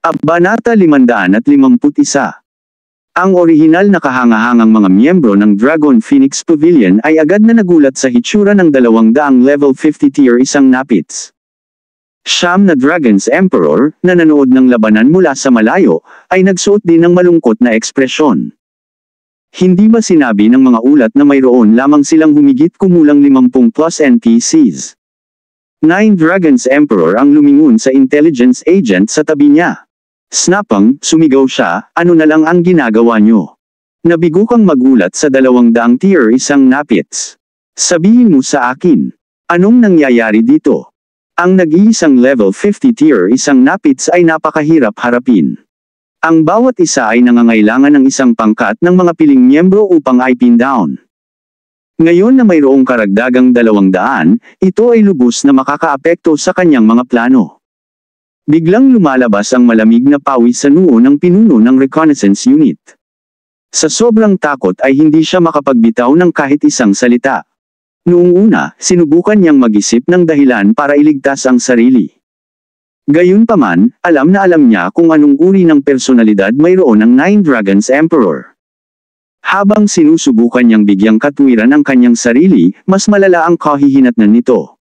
Abanata 551 Ang orihinal na kahangahangang mga miyembro ng Dragon Phoenix Pavilion ay agad na nagulat sa hitsura ng dalawang daang level 50 tier isang napits. Siyam na Dragon's Emperor, na nanood ng labanan mula sa malayo, ay nagsuot din ng malungkot na ekspresyon. Hindi ba sinabi ng mga ulat na mayroon lamang silang humigit kumulang 50 plus NPCs? Nine Dragons Emperor ang lumingon sa intelligence agent sa tabi niya. Snapang, sumigaw siya, ano na lang ang ginagawa niyo? Nabigo kang magulat sa dalawang daang tier isang napits. Sabihin mo sa akin, anong nangyayari dito? Ang nag-iisang level 50 tier isang napits ay napakahirap harapin. Ang bawat isa ay nangangailangan ng isang pangkat ng mga piling miyembro upang ay pin down. Ngayon na mayroong karagdagang dalawang daan, ito ay lubos na makakaapekto sa kanyang mga plano. Biglang lumalabas ang malamig na pawis sa noo ng pinuno ng reconnaissance unit. Sa sobrang takot ay hindi siya makapagbitaw ng kahit isang salita. Noong una, sinubukan niyang mag-isip ng dahilan para iligtas ang sarili. Gayunpaman, alam na alam niya kung anong uri ng personalidad mayroon ang Nine Dragons Emperor. Habang sinusubukan niyang bigyang katwiran ang kanyang sarili, mas malala ang kahihinatnan nito.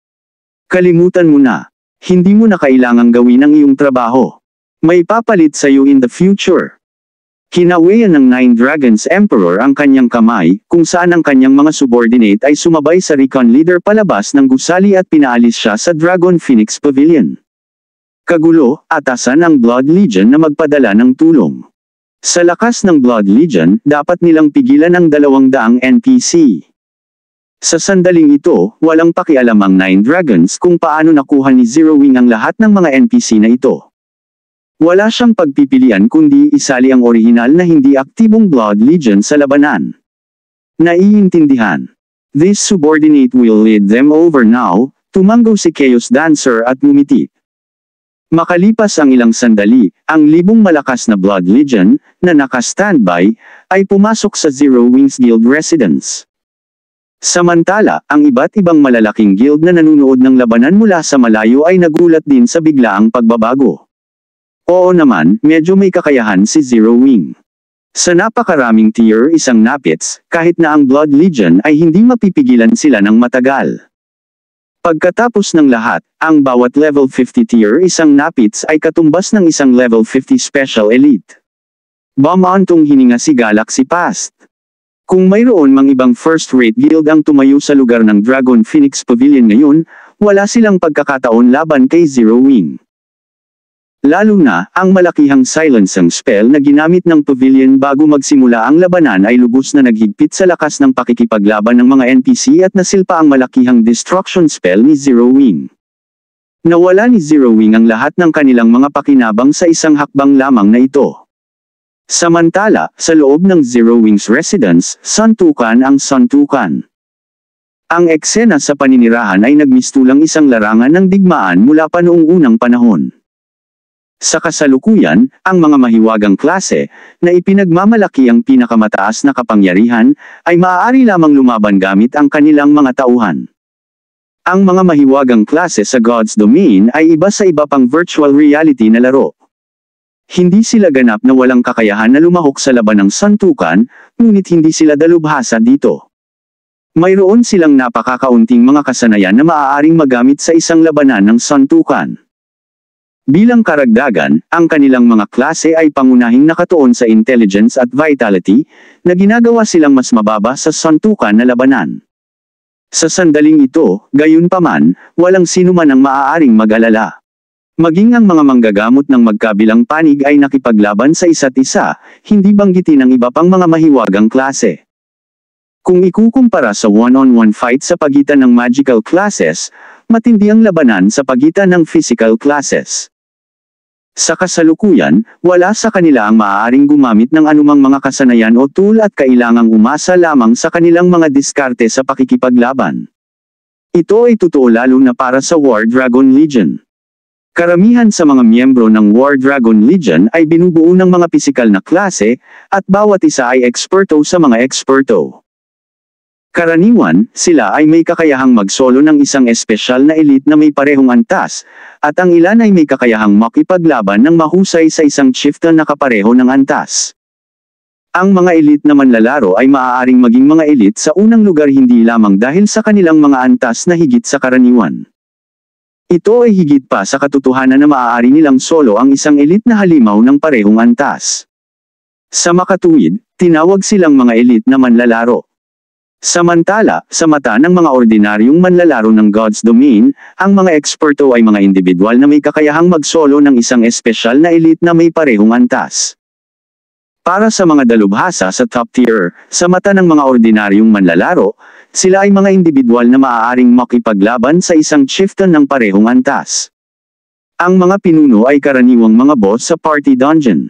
Kalimutan mo na. Hindi mo na kailangang gawin ang iyong trabaho. May papalit sa iyo in the future. Kinawayan ng Nine Dragons Emperor ang kanyang kamay, kung saan ang kanyang mga subordinate ay sumabay sa recon leader palabas ng gusali at pinaalis siya sa Dragon Phoenix Pavilion. Kagulo, atasan ang Blood Legion na magpadala ng tulong. Sa lakas ng Blood Legion, dapat nilang pigilan ang dalawang daang NPC. Sa sandaling ito, walang pakialam ang Nine Dragons kung paano nakuha ni Zero Wing ang lahat ng mga NPC na ito. Wala siyang pagpipilian kundi isali ang orihinal na hindi aktibong Blood Legion sa labanan. Naiintindihan. This subordinate will lead them over now, tumango si Chaos Dancer at ngumiti. Makalipas ang ilang sandali, ang libong malakas na Blood Legion, na naka-standby, ay pumasok sa Zero Wings Guild residence. Samantala, ang iba't ibang malalaking guild na nanunood ng labanan mula sa malayo ay nagulat din sa biglaang pagbabago. Oo naman, medyo may kakayahan si Zero Wing. Sa napakaraming tier isang napits, kahit na ang Blood Legion ay hindi mapipigilan sila ng matagal. Pagkatapos ng lahat, ang bawat level 50 tier isang napits ay katumbas ng isang level 50 special elite. Bamaantong hininga si Galaxy Past. Kung mayroon mang ibang first-rate guild ang tumayo sa lugar ng Dragon Phoenix Pavilion ngayon, wala silang pagkakataon laban kay Zero Wing. Lalo na, ang malakihang silencing spell na ginamit ng pavilion bago magsimula ang labanan ay lubos na naghigpit sa lakas ng pakikipaglaban ng mga NPC at nasilpa ang malakihang destruction spell ni Zero Wing. Nawala ni Zero Wing ang lahat ng kanilang mga pakinabang sa isang hakbang lamang na ito. Samantala, sa loob ng Zero Wings residence, santukan ang santukan. Ang eksena sa paninirahan ay nagmistulang isang larangan ng digmaan mula pa noong unang panahon. Sa kasalukuyan, ang mga mahiwagang klase, na ipinagmamalaki ang pinakamataas na kapangyarihan, ay maaari lamang lumaban gamit ang kanilang mga tauhan. Ang mga mahiwagang klase sa God's Domain ay iba sa iba pang virtual reality na laro. Hindi sila ganap na walang kakayahan na lumahok sa laban ng santukan, ngunit hindi sila dalubhasa dito. Mayroon silang napakakaunting mga kasanayan na maaaring magamit sa isang labanan ng santukan. Bilang karagdagan, ang kanilang mga klase ay pangunahing nakatuon sa intelligence at vitality, na ginagawa silang mas mababa sa santukan na labanan. Sa sandaling ito, gayon paman, walang sino man ang maaaring mag-alala. Maging ang mga manggagamot ng magkabilang panig ay nakipaglaban sa isa't isa, hindi banggitin ang iba pang mga mahiwagang klase. Kung ikukumpara sa one-on-one -on -one fight sa pagitan ng magical classes, matindi ang labanan sa pagitan ng physical classes. Sa kasalukuyan, wala sa kanila ang maaaring gumamit ng anumang mga kasanayan o tool at kailangang umasa lamang sa kanilang mga diskarte sa pakikipaglaban. Ito ay totoo lalo na para sa War Dragon Legion. Karamihan sa mga miyembro ng War Dragon Legion ay binubuo ng mga pisikal na klase, at bawat isa ay eksperto sa mga eksperto. Karaniwan, sila ay may kakayahang magsolo ng isang espesyal na elite na may parehong antas, at ang ilan ay may kakayahang makipaglaban ng mahusay sa isang chieftain na kapareho ng antas. Ang mga elite na manlalaro ay maaaring maging mga elite sa unang lugar hindi lamang dahil sa kanilang mga antas na higit sa karaniwan. Ito ay higit pa sa katotohanan na maaari nilang solo ang isang elite na halimaw ng parehong antas. Sa makatuwid, tinawag silang mga elite na manlalaro. Samantala, sa mata ng mga ordinaryong manlalaro ng God's Domain, ang mga eksperto ay mga individual na may kakayahang magsolo ng isang espesyal na elite na may parehong antas. Para sa mga dalubhasa sa top tier, sa mata ng mga ordinaryong manlalaro, sila ay mga individual na maaaring makipaglaban sa isang chieftain ng parehong antas. Ang mga pinuno ay karaniwang mga boss sa party dungeon.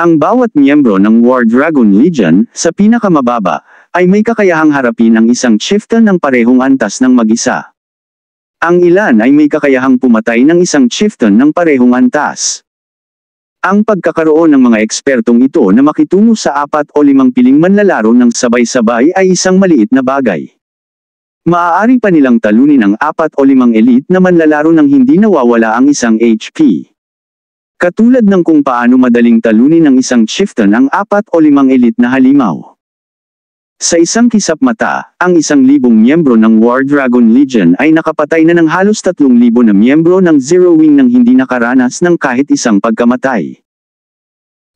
Ang bawat miyembro ng War Dragon Legion, sa pinakamababa, ay may kakayahang harapin ang isang chieftain ng parehong antas ng mag-isa. Ang ilan ay may kakayahang pumatay ng isang chieftain ng parehong antas. Ang pagkakaroon ng mga ekspertong ito na makitungo sa apat o limang piling manlalaro ng sabay-sabay ay isang maliit na bagay. Maaari pa nilang talunin ang apat o limang elite na manlalaro ng hindi nawawala ang isang HP. Katulad ng kung paano madaling talunin ng isang chieftain ang apat o limang elite na halimaw. Sa isang kisap mata, ang isang libong miyembro ng War Dragon Legion ay nakapatay na ng halos tatlong libo na miyembro ng Zero Wing nang hindi nakaranas ng kahit isang pagkamatay.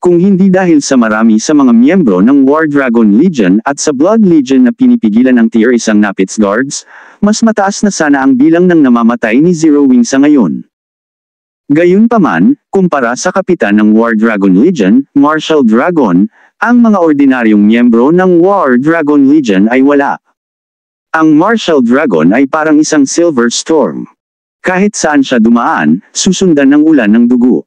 Kung hindi dahil sa marami sa mga miyembro ng War Dragon Legion at sa Blood Legion na pinipigilan ng tier isang Napits Guards, mas mataas na sana ang bilang ng namamatay ni Zero Wing sa ngayon. Gayunpaman, kumpara sa kapitan ng War Dragon Legion, Marshal Dragon, ang mga ordinaryong miyembro ng War Dragon Legion ay wala. Ang Marshal Dragon ay parang isang Silver Storm. Kahit saan siya dumaan, susundan ng ulan ng dugo.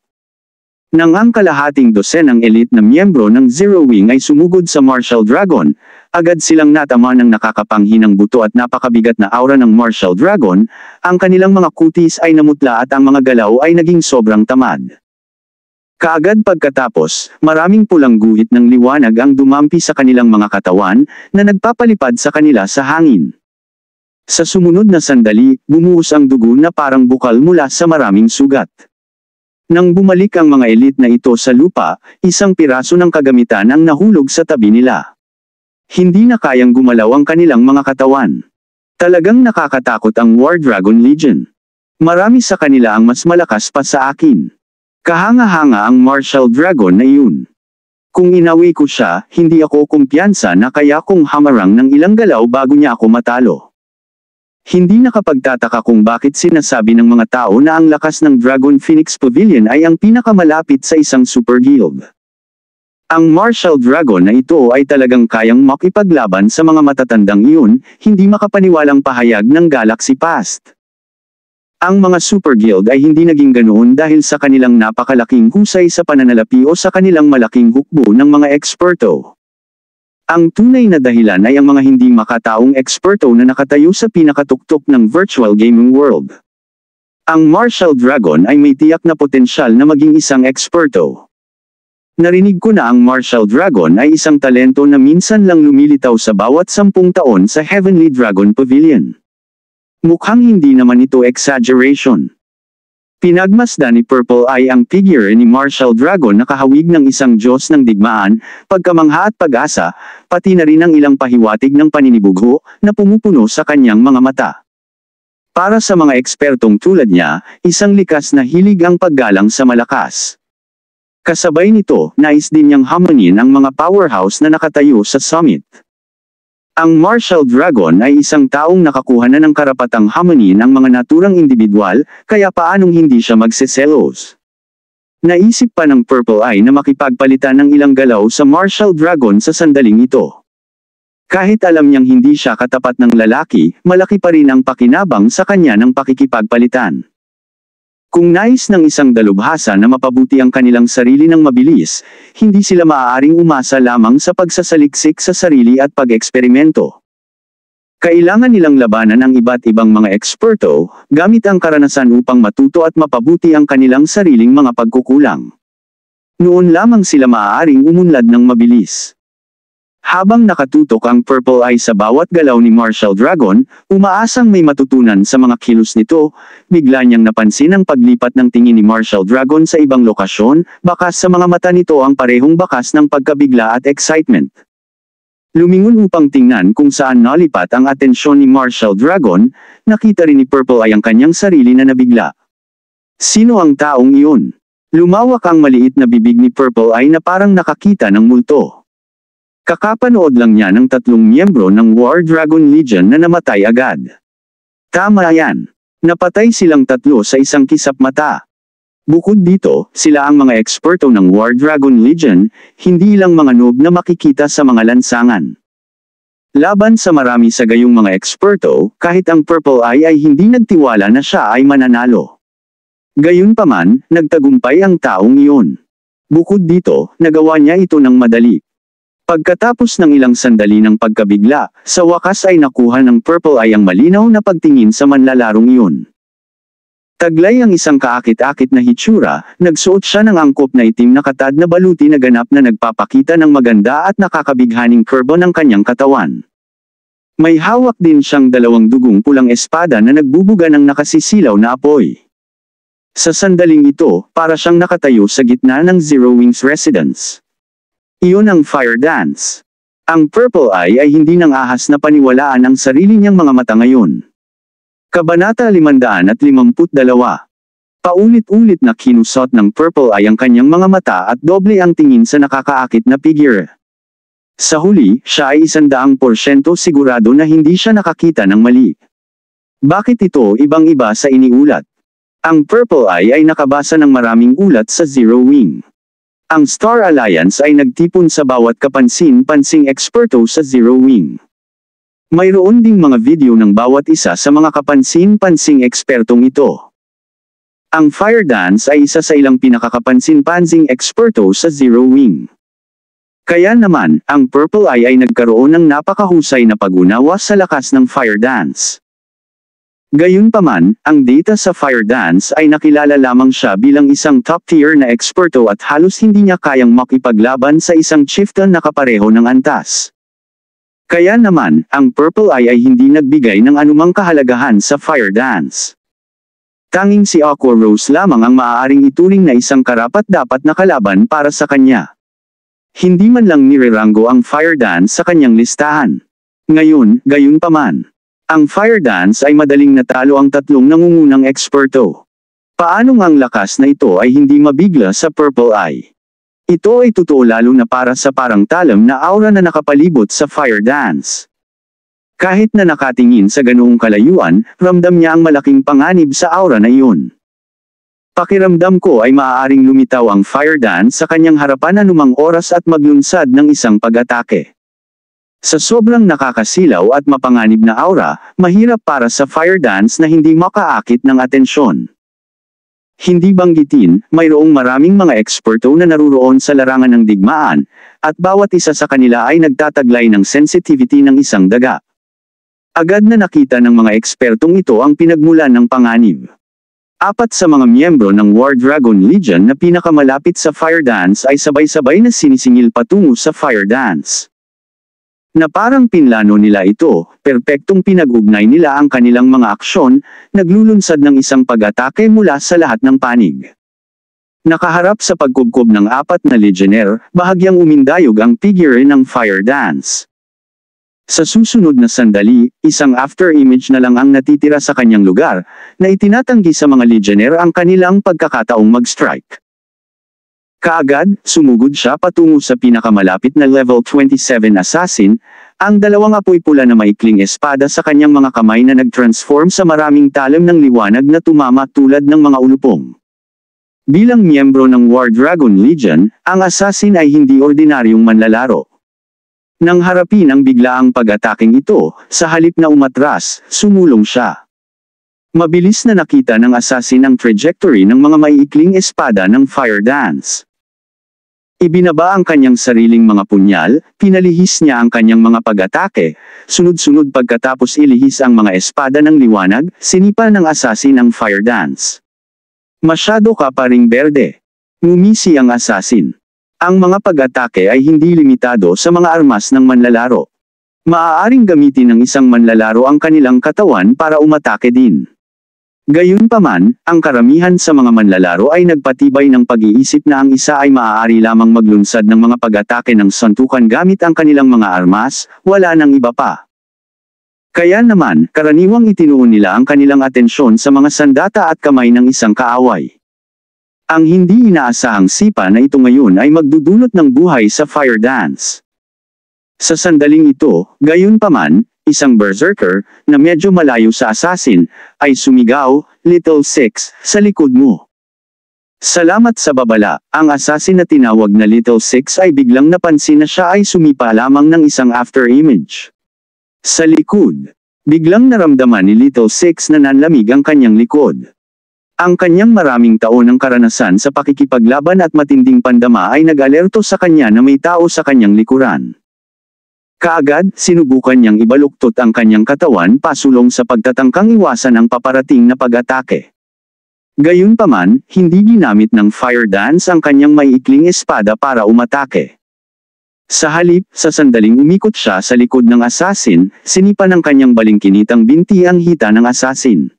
Nang ang kalahating dosenang elite na miyembro ng Zero Wing ay sumugod sa Martial Dragon, agad silang natama ng nakakapanghinang buto at napakabigat na aura ng Martial Dragon, ang kanilang mga kutis ay namutla at ang mga galaw ay naging sobrang tamad. Kaagad pagkatapos, maraming pulang guhit ng liwanag ang dumampi sa kanilang mga katawan, na nagpapalipad sa kanila sa hangin. Sa sumunod na sandali, bumuhos ang dugo na parang bukal mula sa maraming sugat. Nang bumalik ang mga elite na ito sa lupa, isang piraso ng kagamitan ang nahulog sa tabi nila. Hindi na kayang gumalaw ang kanilang mga katawan. Talagang nakakatakot ang War Dragon Legion. Marami sa kanila ang mas malakas pa sa akin. Kahanga-hanga ang Martial Dragon na iyon. Kung inawi ko siya, hindi ako kumpiyansa na kaya kong hamarang ng ilang galaw bago niya ako matalo. Hindi nakapagtataka kung bakit sinasabi ng mga tao na ang lakas ng Dragon Phoenix Pavilion ay ang pinakamalapit sa isang super guild. Ang Martial Dragon na ito ay talagang kayang makipaglaban sa mga matatandang iyon, hindi makapaniwalang pahayag ng Galaxy Past. Ang mga super guild ay hindi naging ganoon dahil sa kanilang napakalaking husay sa pananalapi o sa kanilang malaking hukbo ng mga eksperto. Ang tunay na dahilan ay ang mga hindi makataong eksperto na nakatayo sa pinakatuktok ng virtual gaming world. Ang Martial Dragon ay may tiyak na potensyal na maging isang eksperto. Narinig ko na ang Martial Dragon ay isang talento na minsan lang lumilitaw sa bawat sampung taon sa Heavenly Dragon Pavilion. Mukhang hindi naman ito exaggeration. Pinagmasdan ni Purple Eye ang figure ni Martial Dragon na kahawig ng isang Diyos ng digmaan, pagkamangha at pag-asa, pati na rin ang ilang pahiwatig ng paninibugho, na pumupuno sa kanyang mga mata. Para sa mga ekspertong tulad niya, isang likas na hilig ang paggalang sa malakas. Kasabay nito, nais din niyang hamonin ang mga powerhouse na nakatayo sa summit. Ang Martial Dragon ay isang taong nakakuha na ng karapatang hamonin ang mga naturang individual, kaya paanong hindi siya magseselos. Naisip pa ng Purple Eye na makipagpalitan ng ilang galaw sa Martial Dragon sa sandaling ito. Kahit alam niyang hindi siya katapat ng lalaki, malaki pa rin ang pakinabang sa kanya ng pakikipagpalitan. Kung nais ng isang dalubhasa na mapabuti ang kanilang sarili ng mabilis, hindi sila maaaring umasa lamang sa pagsasaliksik sa sarili at pag-eksperimento. Kailangan nilang labanan ang iba't ibang mga eksperto, gamit ang karanasan upang matuto at mapabuti ang kanilang sariling mga pagkukulang. Noon lamang sila maaaring umunlad ng mabilis. Habang nakatutok ang Purple Eye sa bawat galaw ni Marshall Dragon, umaasang may matutunan sa mga kilos nito, bigla niyang napansin ang paglipat ng tingin ni Marshall Dragon sa ibang lokasyon, bakas sa mga mata nito ang parehong bakas ng pagkabigla at excitement. Lumingon upang tingnan kung saan nalipat ang atensyon ni Marshall Dragon, nakita rin ni Purple Eye ang kanyang sarili na nabigla. Sino ang taong iyon? Lumawak ang maliit na bibig ni Purple Eye na parang nakakita ng multo. Kakapanood lang niya ng tatlong miyembro ng War Dragon Legion na namatay agad. Tama yan. Napatay silang tatlo sa isang kisap mata. Bukod dito, sila ang mga eksperto ng War Dragon Legion, hindi lang mga noob na makikita sa mga lansangan. Laban sa marami sa gayong mga eksperto, kahit ang Purple Eye ay hindi nagtiwala na siya ay mananalo. Gayunpaman, nagtagumpay ang taong iyon. Bukod dito, nagawa niya ito ng madali. Pagkatapos ng ilang sandali ng pagkabigla, sa wakas ay nakuha ng Purple Eye ang malinaw na pagtingin sa manlalarong iyon. Taglay ang isang kaakit-akit na hitsura, nagsuot siya ng angkop na itim na katad na baluti na ganap na nagpapakita ng maganda at nakakabighaning kurbo ng kanyang katawan. May hawak din siyang dalawang dugong pulang espada na nagbubuga ng nakasisilaw na apoy. Sa sandaling ito, para siyang nakatayo sa gitna ng Zero Wings Residence. Iyon ang fire dance. Ang Purple Eye ay hindi nang ahas na paniwalaan ang sarili niyang mga mata ngayon. Kabanata 552 Paulit-ulit na kinusot ng Purple Eye ang kanyang mga mata at doble ang tingin sa nakakaakit na figure. Sa huli, siya ay isandaang porsyento sigurado na hindi siya nakakita ng mali. Bakit ito ibang-iba sa iniulat? Ang Purple Eye ay nakabasa ng maraming ulat sa Zero Wing. Ang Star Alliance ay nagtipon sa bawat kapansin-pansing eksperto sa Zero Wing. Mayroon ding mga video ng bawat isa sa mga kapansin-pansing ekspertong ito. Ang Fire Dance ay isa sa ilang pinakakapansin-pansing eksperto sa Zero Wing. Kaya naman, ang Purple Eye ay nagkaroon ng napakahusay na pag-unawa sa lakas ng Fire Dance. Gayunpaman, ang data sa Fire Dance ay nakilala lamang siya bilang isang top-tier na eksperto at halos hindi niya kayang makipaglaban sa isang chieftain na kapareho ng antas. Kaya naman, ang Purple Eye ay hindi nagbigay ng anumang kahalagahan sa Fire Dance. Tanging si Aqua Rose lamang ang maaaring ituring na isang karapat-dapat na kalaban para sa kanya. Hindi man lang nirerango ang Fire Dance sa kanyang listahan. Ngayon, gayon paman. Ang fire dance ay madaling natalo ang tatlong nangungunang eksperto. Paano ang lakas na ito ay hindi mabigla sa Purple Eye? Ito ay totoo lalo na para sa parang talam na aura na nakapalibot sa fire dance. Kahit na nakatingin sa ganoong kalayuan, ramdam niya ang malaking panganib sa aura na iyon. Pakiramdam ko ay maaaring lumitaw ang fire dance sa kanyang harapan anumang oras at maglunsad ng isang pag-atake. Sa sobrang nakakasilaw at mapanganib na aura, mahirap para sa fire dance na hindi makaakit ng atensyon. Hindi banggitin, mayroong maraming mga eksperto na naruroon sa larangan ng digmaan, at bawat isa sa kanila ay nagtataglay ng sensitivity ng isang daga. Agad na nakita ng mga ekspertong ito ang pinagmulan ng panganib. Apat sa mga miyembro ng War Dragon Legion na pinakamalapit sa fire dance ay sabay-sabay na sinisingil patungo sa fire dance na parang pinlano nila ito, perpektong pinag-ugnay nila ang kanilang mga aksyon, naglulunsad ng isang pag-atake mula sa lahat ng panig. Nakaharap sa pagkubkob ng apat na legionnaire, bahagyang umindayog ang figure ng fire dance. Sa susunod na sandali, isang after-image na lang ang natitira sa kanyang lugar, na itinatanggi sa mga legionnaire ang kanilang pagkakataong mag-strike. Kaagad, sumugod siya patungo sa pinakamalapit na level 27 assassin, ang dalawang apoy pula na maikling espada sa kanyang mga kamay na nag-transform sa maraming talam ng liwanag na tumama tulad ng mga ulupong. Bilang miyembro ng War Dragon Legion, ang assassin ay hindi ordinaryong manlalaro. Nang harapin ang biglaang pag-ataking ito, sa halip na umatras, sumulong siya. Mabilis na nakita ng assassin ang trajectory ng mga maiikling espada ng fire dance. Ibinaba ang kanyang sariling mga punyal, pinalihis niya ang kanyang mga pag-atake, sunod-sunod pagkatapos ilihis ang mga espada ng liwanag, sinipa ng assassin ang fire dance. Masyado ka pa ring berde. Ngumisi ang assassin. Ang mga pag-atake ay hindi limitado sa mga armas ng manlalaro. Maaaring gamitin ng isang manlalaro ang kanilang katawan para umatake din. Gayunpaman, ang karamihan sa mga manlalaro ay nagpatibay ng pag-iisip na ang isa ay maaari lamang maglunsad ng mga pag-atake ng santukan gamit ang kanilang mga armas, wala nang iba pa. Kaya naman, karaniwang itinuon nila ang kanilang atensyon sa mga sandata at kamay ng isang kaaway. Ang hindi inaasahang sipa na ito ngayon ay magdudulot ng buhay sa fire dance. Sa sandaling ito, gayon paman, isang berserker, na medyo malayo sa assassin, ay sumigaw, Little Six, sa likod mo. Salamat sa babala, ang assassin na tinawag na Little Six ay biglang napansin na siya ay sumipa lamang ng isang after image. Sa likod, biglang naramdaman ni Little Six na nanlamig ang kanyang likod. Ang kanyang maraming taon ng karanasan sa pakikipaglaban at matinding pandama ay nag-alerto sa kanya na may tao sa kanyang likuran. Kaagad, sinubukan niyang ibaluktot ang kanyang katawan pasulong sa pagtatangkang iwasan ang paparating na pag-atake. Gayunpaman, hindi ginamit ng fire dance ang kanyang maiikling espada para umatake. Sa halip, sa sandaling umikot siya sa likod ng assassin, sinipa ng kanyang balingkinitang binti ang hita ng assassin.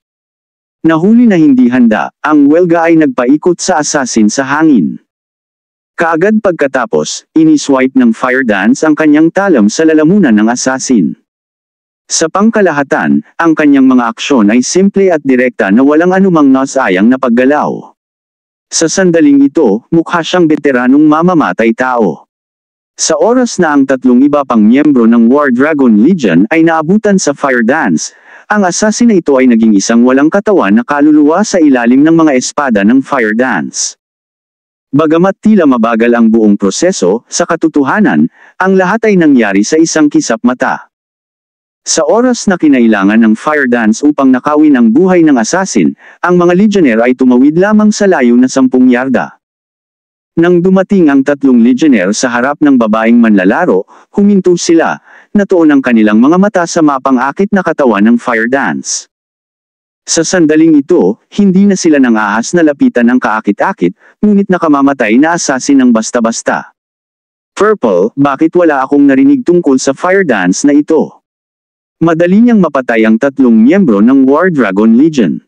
Nahuli na hindi handa, ang welga ay nagpaikot sa assassin sa hangin. Kaagad pagkatapos, iniswipe ng fire dance ang kanyang talam sa lalamunan ng assassin. Sa pangkalahatan, ang kanyang mga aksyon ay simple at direkta na walang anumang nasayang na paggalaw. Sa sandaling ito, mukha siyang veteranong mamamatay tao. Sa oras na ang tatlong iba pang miyembro ng War Dragon Legion ay naabutan sa fire dance, ang assassin na ito ay naging isang walang katawan na kaluluwa sa ilalim ng mga espada ng fire dance. Bagamat tila mabagal ang buong proseso, sa katotohanan, ang lahat ay nangyari sa isang kisap mata. Sa oras na kinailangan ng fire dance upang nakawin ang buhay ng assassin, ang mga legionnaire ay tumawid lamang sa layo na sampung yarda. Nang dumating ang tatlong legionnaire sa harap ng babaeng manlalaro, huminto sila, natuon ang kanilang mga mata sa mapang akit na katawan ng fire dance. Sa sandaling ito, hindi na sila nang ahas na lapitan ng kaakit-akit, ngunit nakamamatay na assassin ng basta-basta. Purple, bakit wala akong narinig tungkol sa fire dance na ito? Madali niyang mapatay ang tatlong miyembro ng War Dragon Legion.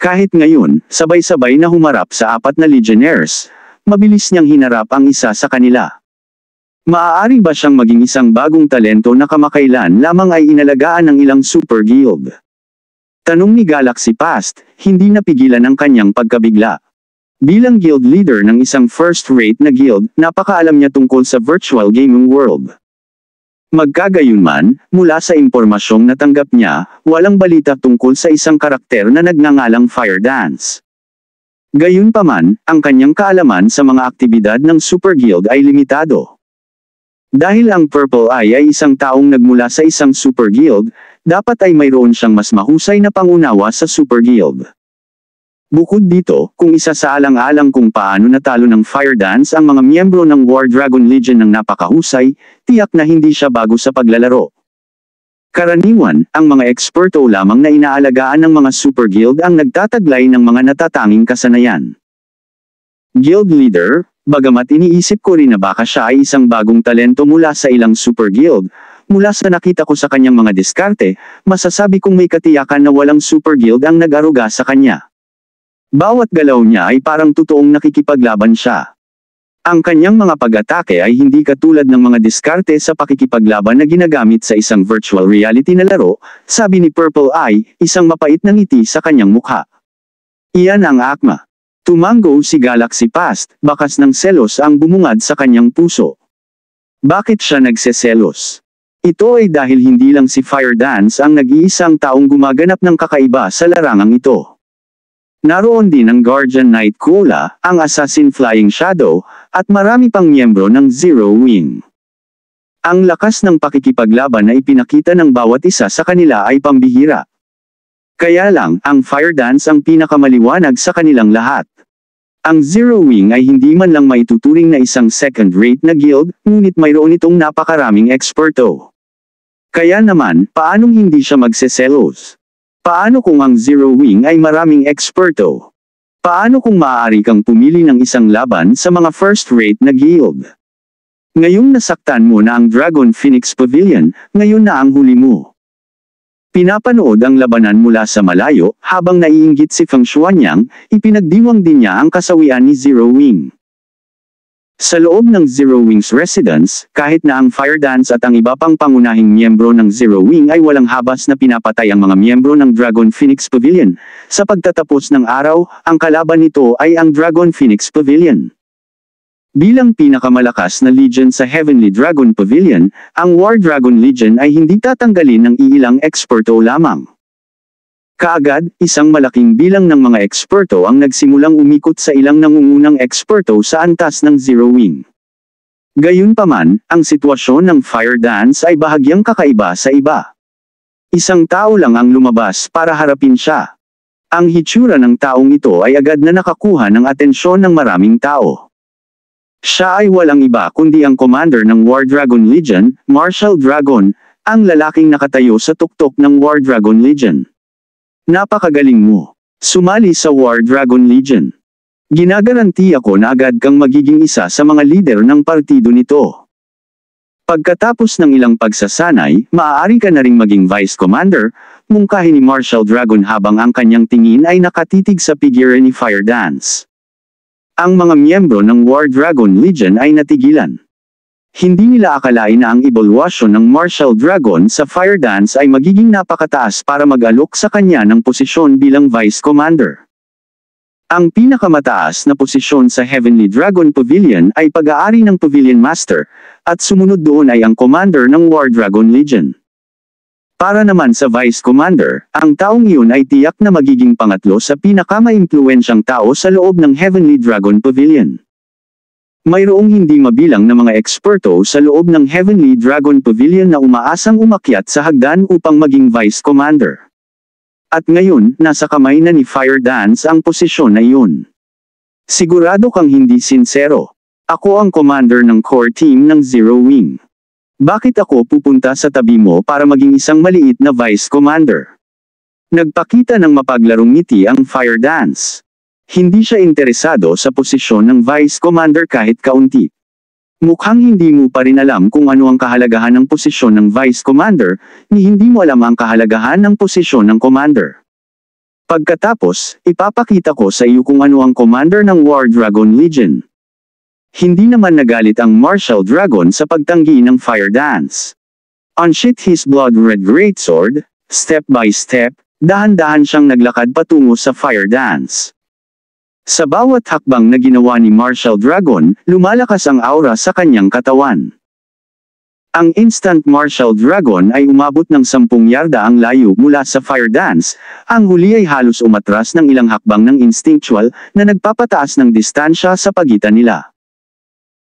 Kahit ngayon, sabay-sabay na humarap sa apat na legionnaires, mabilis niyang hinarap ang isa sa kanila. Maaari ba siyang maging isang bagong talento na kamakailan lamang ay inalagaan ng ilang super guild? Tanong ni Galaxy Past, hindi napigilan ang kanyang pagkabigla. Bilang guild leader ng isang first-rate na guild, napakaalam niya tungkol sa virtual gaming world. Magkagayunman, mula sa impormasyong natanggap niya, walang balita tungkol sa isang karakter na nagngangalang Fire Dance. Gayunpaman, ang kanyang kaalaman sa mga aktibidad ng Super Guild ay limitado. Dahil ang Purple Eye ay isang taong nagmula sa isang Super Guild, dapat ay mayroon siyang mas mahusay na pangunawa sa Super Guild. Bukod dito, kung isa sa alang-alang kung paano natalo ng Fire Dance ang mga miyembro ng War Dragon Legion ng napakahusay, tiyak na hindi siya bago sa paglalaro. Karaniwan, ang mga eksperto lamang na inaalagaan ng mga Super Guild ang nagtataglay ng mga natatanging kasanayan. Guild Leader, bagamat iniisip ko rin na baka siya ay isang bagong talento mula sa ilang Super Guild, Mula sa nakita ko sa kanyang mga diskarte, masasabi kong may katiyakan na walang super guild ang nag-aruga sa kanya. Bawat galaw niya ay parang totoong nakikipaglaban siya. Ang kanyang mga pag-atake ay hindi katulad ng mga diskarte sa pakikipaglaban na ginagamit sa isang virtual reality na laro, sabi ni Purple Eye, isang mapait na ngiti sa kanyang mukha. Iyan ang akma. Tumango si Galaxy Past, bakas ng selos ang bumungad sa kanyang puso. Bakit siya nagseselos? Ito ay dahil hindi lang si Fire Dance ang nag-iisang taong gumaganap ng kakaiba sa larangang ito. Naroon din ang Guardian Knight Kula, ang Assassin Flying Shadow, at marami pang miyembro ng Zero Wing. Ang lakas ng pakikipaglaban na ipinakita ng bawat isa sa kanila ay pambihira. Kaya lang, ang Fire Dance ang pinakamaliwanag sa kanilang lahat. Ang Zero Wing ay hindi man lang maituturing na isang second-rate na guild, ngunit mayroon itong napakaraming eksperto. Kaya naman, paanong hindi siya magseselos? Paano kung ang Zero Wing ay maraming eksperto? Paano kung maaari kang pumili ng isang laban sa mga first-rate na guild? Ngayong nasaktan mo na ang Dragon Phoenix Pavilion, ngayon na ang huli mo. Pinapanood ang labanan mula sa malayo, habang naiinggit si Feng Shuanyang, ipinagdiwang din niya ang kasawian ni Zero Wing. Sa loob ng Zero Wings residence, kahit na ang Fire Dance at ang iba pang pangunahing miyembro ng Zero Wing ay walang habas na pinapatay ang mga miyembro ng Dragon Phoenix Pavilion, sa pagtatapos ng araw, ang kalaban nito ay ang Dragon Phoenix Pavilion. Bilang pinakamalakas na legion sa Heavenly Dragon Pavilion, ang War Dragon Legion ay hindi tatanggalin ng iilang eksperto lamang. Kaagad, isang malaking bilang ng mga eksperto ang nagsimulang umikot sa ilang nangungunang eksperto sa antas ng Zero Wing. Gayunpaman, ang sitwasyon ng Fire Dance ay bahagyang kakaiba sa iba. Isang tao lang ang lumabas para harapin siya. Ang hitsura ng taong ito ay agad na nakakuha ng atensyon ng maraming tao. Siya ay walang iba kundi ang commander ng War Dragon Legion, Marshal Dragon, ang lalaking nakatayo sa tuktok ng War Dragon Legion. Napakagaling mo. Sumali sa War Dragon Legion. Ginagaranti ako na agad kang magiging isa sa mga lider ng partido nito. Pagkatapos ng ilang pagsasanay, maaari ka na ring maging Vice Commander, mungkahi ni Marshal Dragon habang ang kanyang tingin ay nakatitig sa figure ni Fire Dance. Ang mga miyembro ng War Dragon Legion ay natigilan. Hindi nila akalain na ang ebolwasyon ng Martial Dragon sa Fire Dance ay magiging napakataas para mag-alok sa kanya ng posisyon bilang Vice Commander. Ang pinakamataas na posisyon sa Heavenly Dragon Pavilion ay pag-aari ng Pavilion Master, at sumunod doon ay ang Commander ng War Dragon Legion. Para naman sa Vice Commander, ang taong iyon ay tiyak na magiging pangatlo sa pinakamaimpluwensyang tao sa loob ng Heavenly Dragon Pavilion. Mayroong hindi mabilang na mga eksperto sa loob ng Heavenly Dragon Pavilion na umaasang umakyat sa hagdan upang maging Vice Commander. At ngayon, nasa kamay na ni Fire Dance ang posisyon na iyon. Sigurado kang hindi sinsero. Ako ang commander ng core team ng Zero Wing. Bakit ako pupunta sa tabi mo para maging isang maliit na Vice Commander? Nagpakita ng mapaglarong ngiti ang Fire Dance. Hindi siya interesado sa posisyon ng Vice Commander kahit kaunti. Mukhang hindi mo pa rin alam kung ano ang kahalagahan ng posisyon ng Vice Commander, ni hindi mo alam ang kahalagahan ng posisyon ng Commander. Pagkatapos, ipapakita ko sa iyo kung ano ang Commander ng War Dragon Legion. Hindi naman nagalit ang Martial Dragon sa pagtanggi ng Fire Dance. Unsheath his blood-red greatsword, step by step, dahan-dahan siyang naglakad patungo sa Fire Dance. Sa bawat hakbang na ginawa ni Marshall Dragon, lumalakas ang aura sa kanyang katawan. Ang instant Marshall Dragon ay umabot ng 10 yarda ang layo mula sa fire dance, ang huli ay halos umatras ng ilang hakbang ng instinctual na nagpapataas ng distansya sa pagitan nila.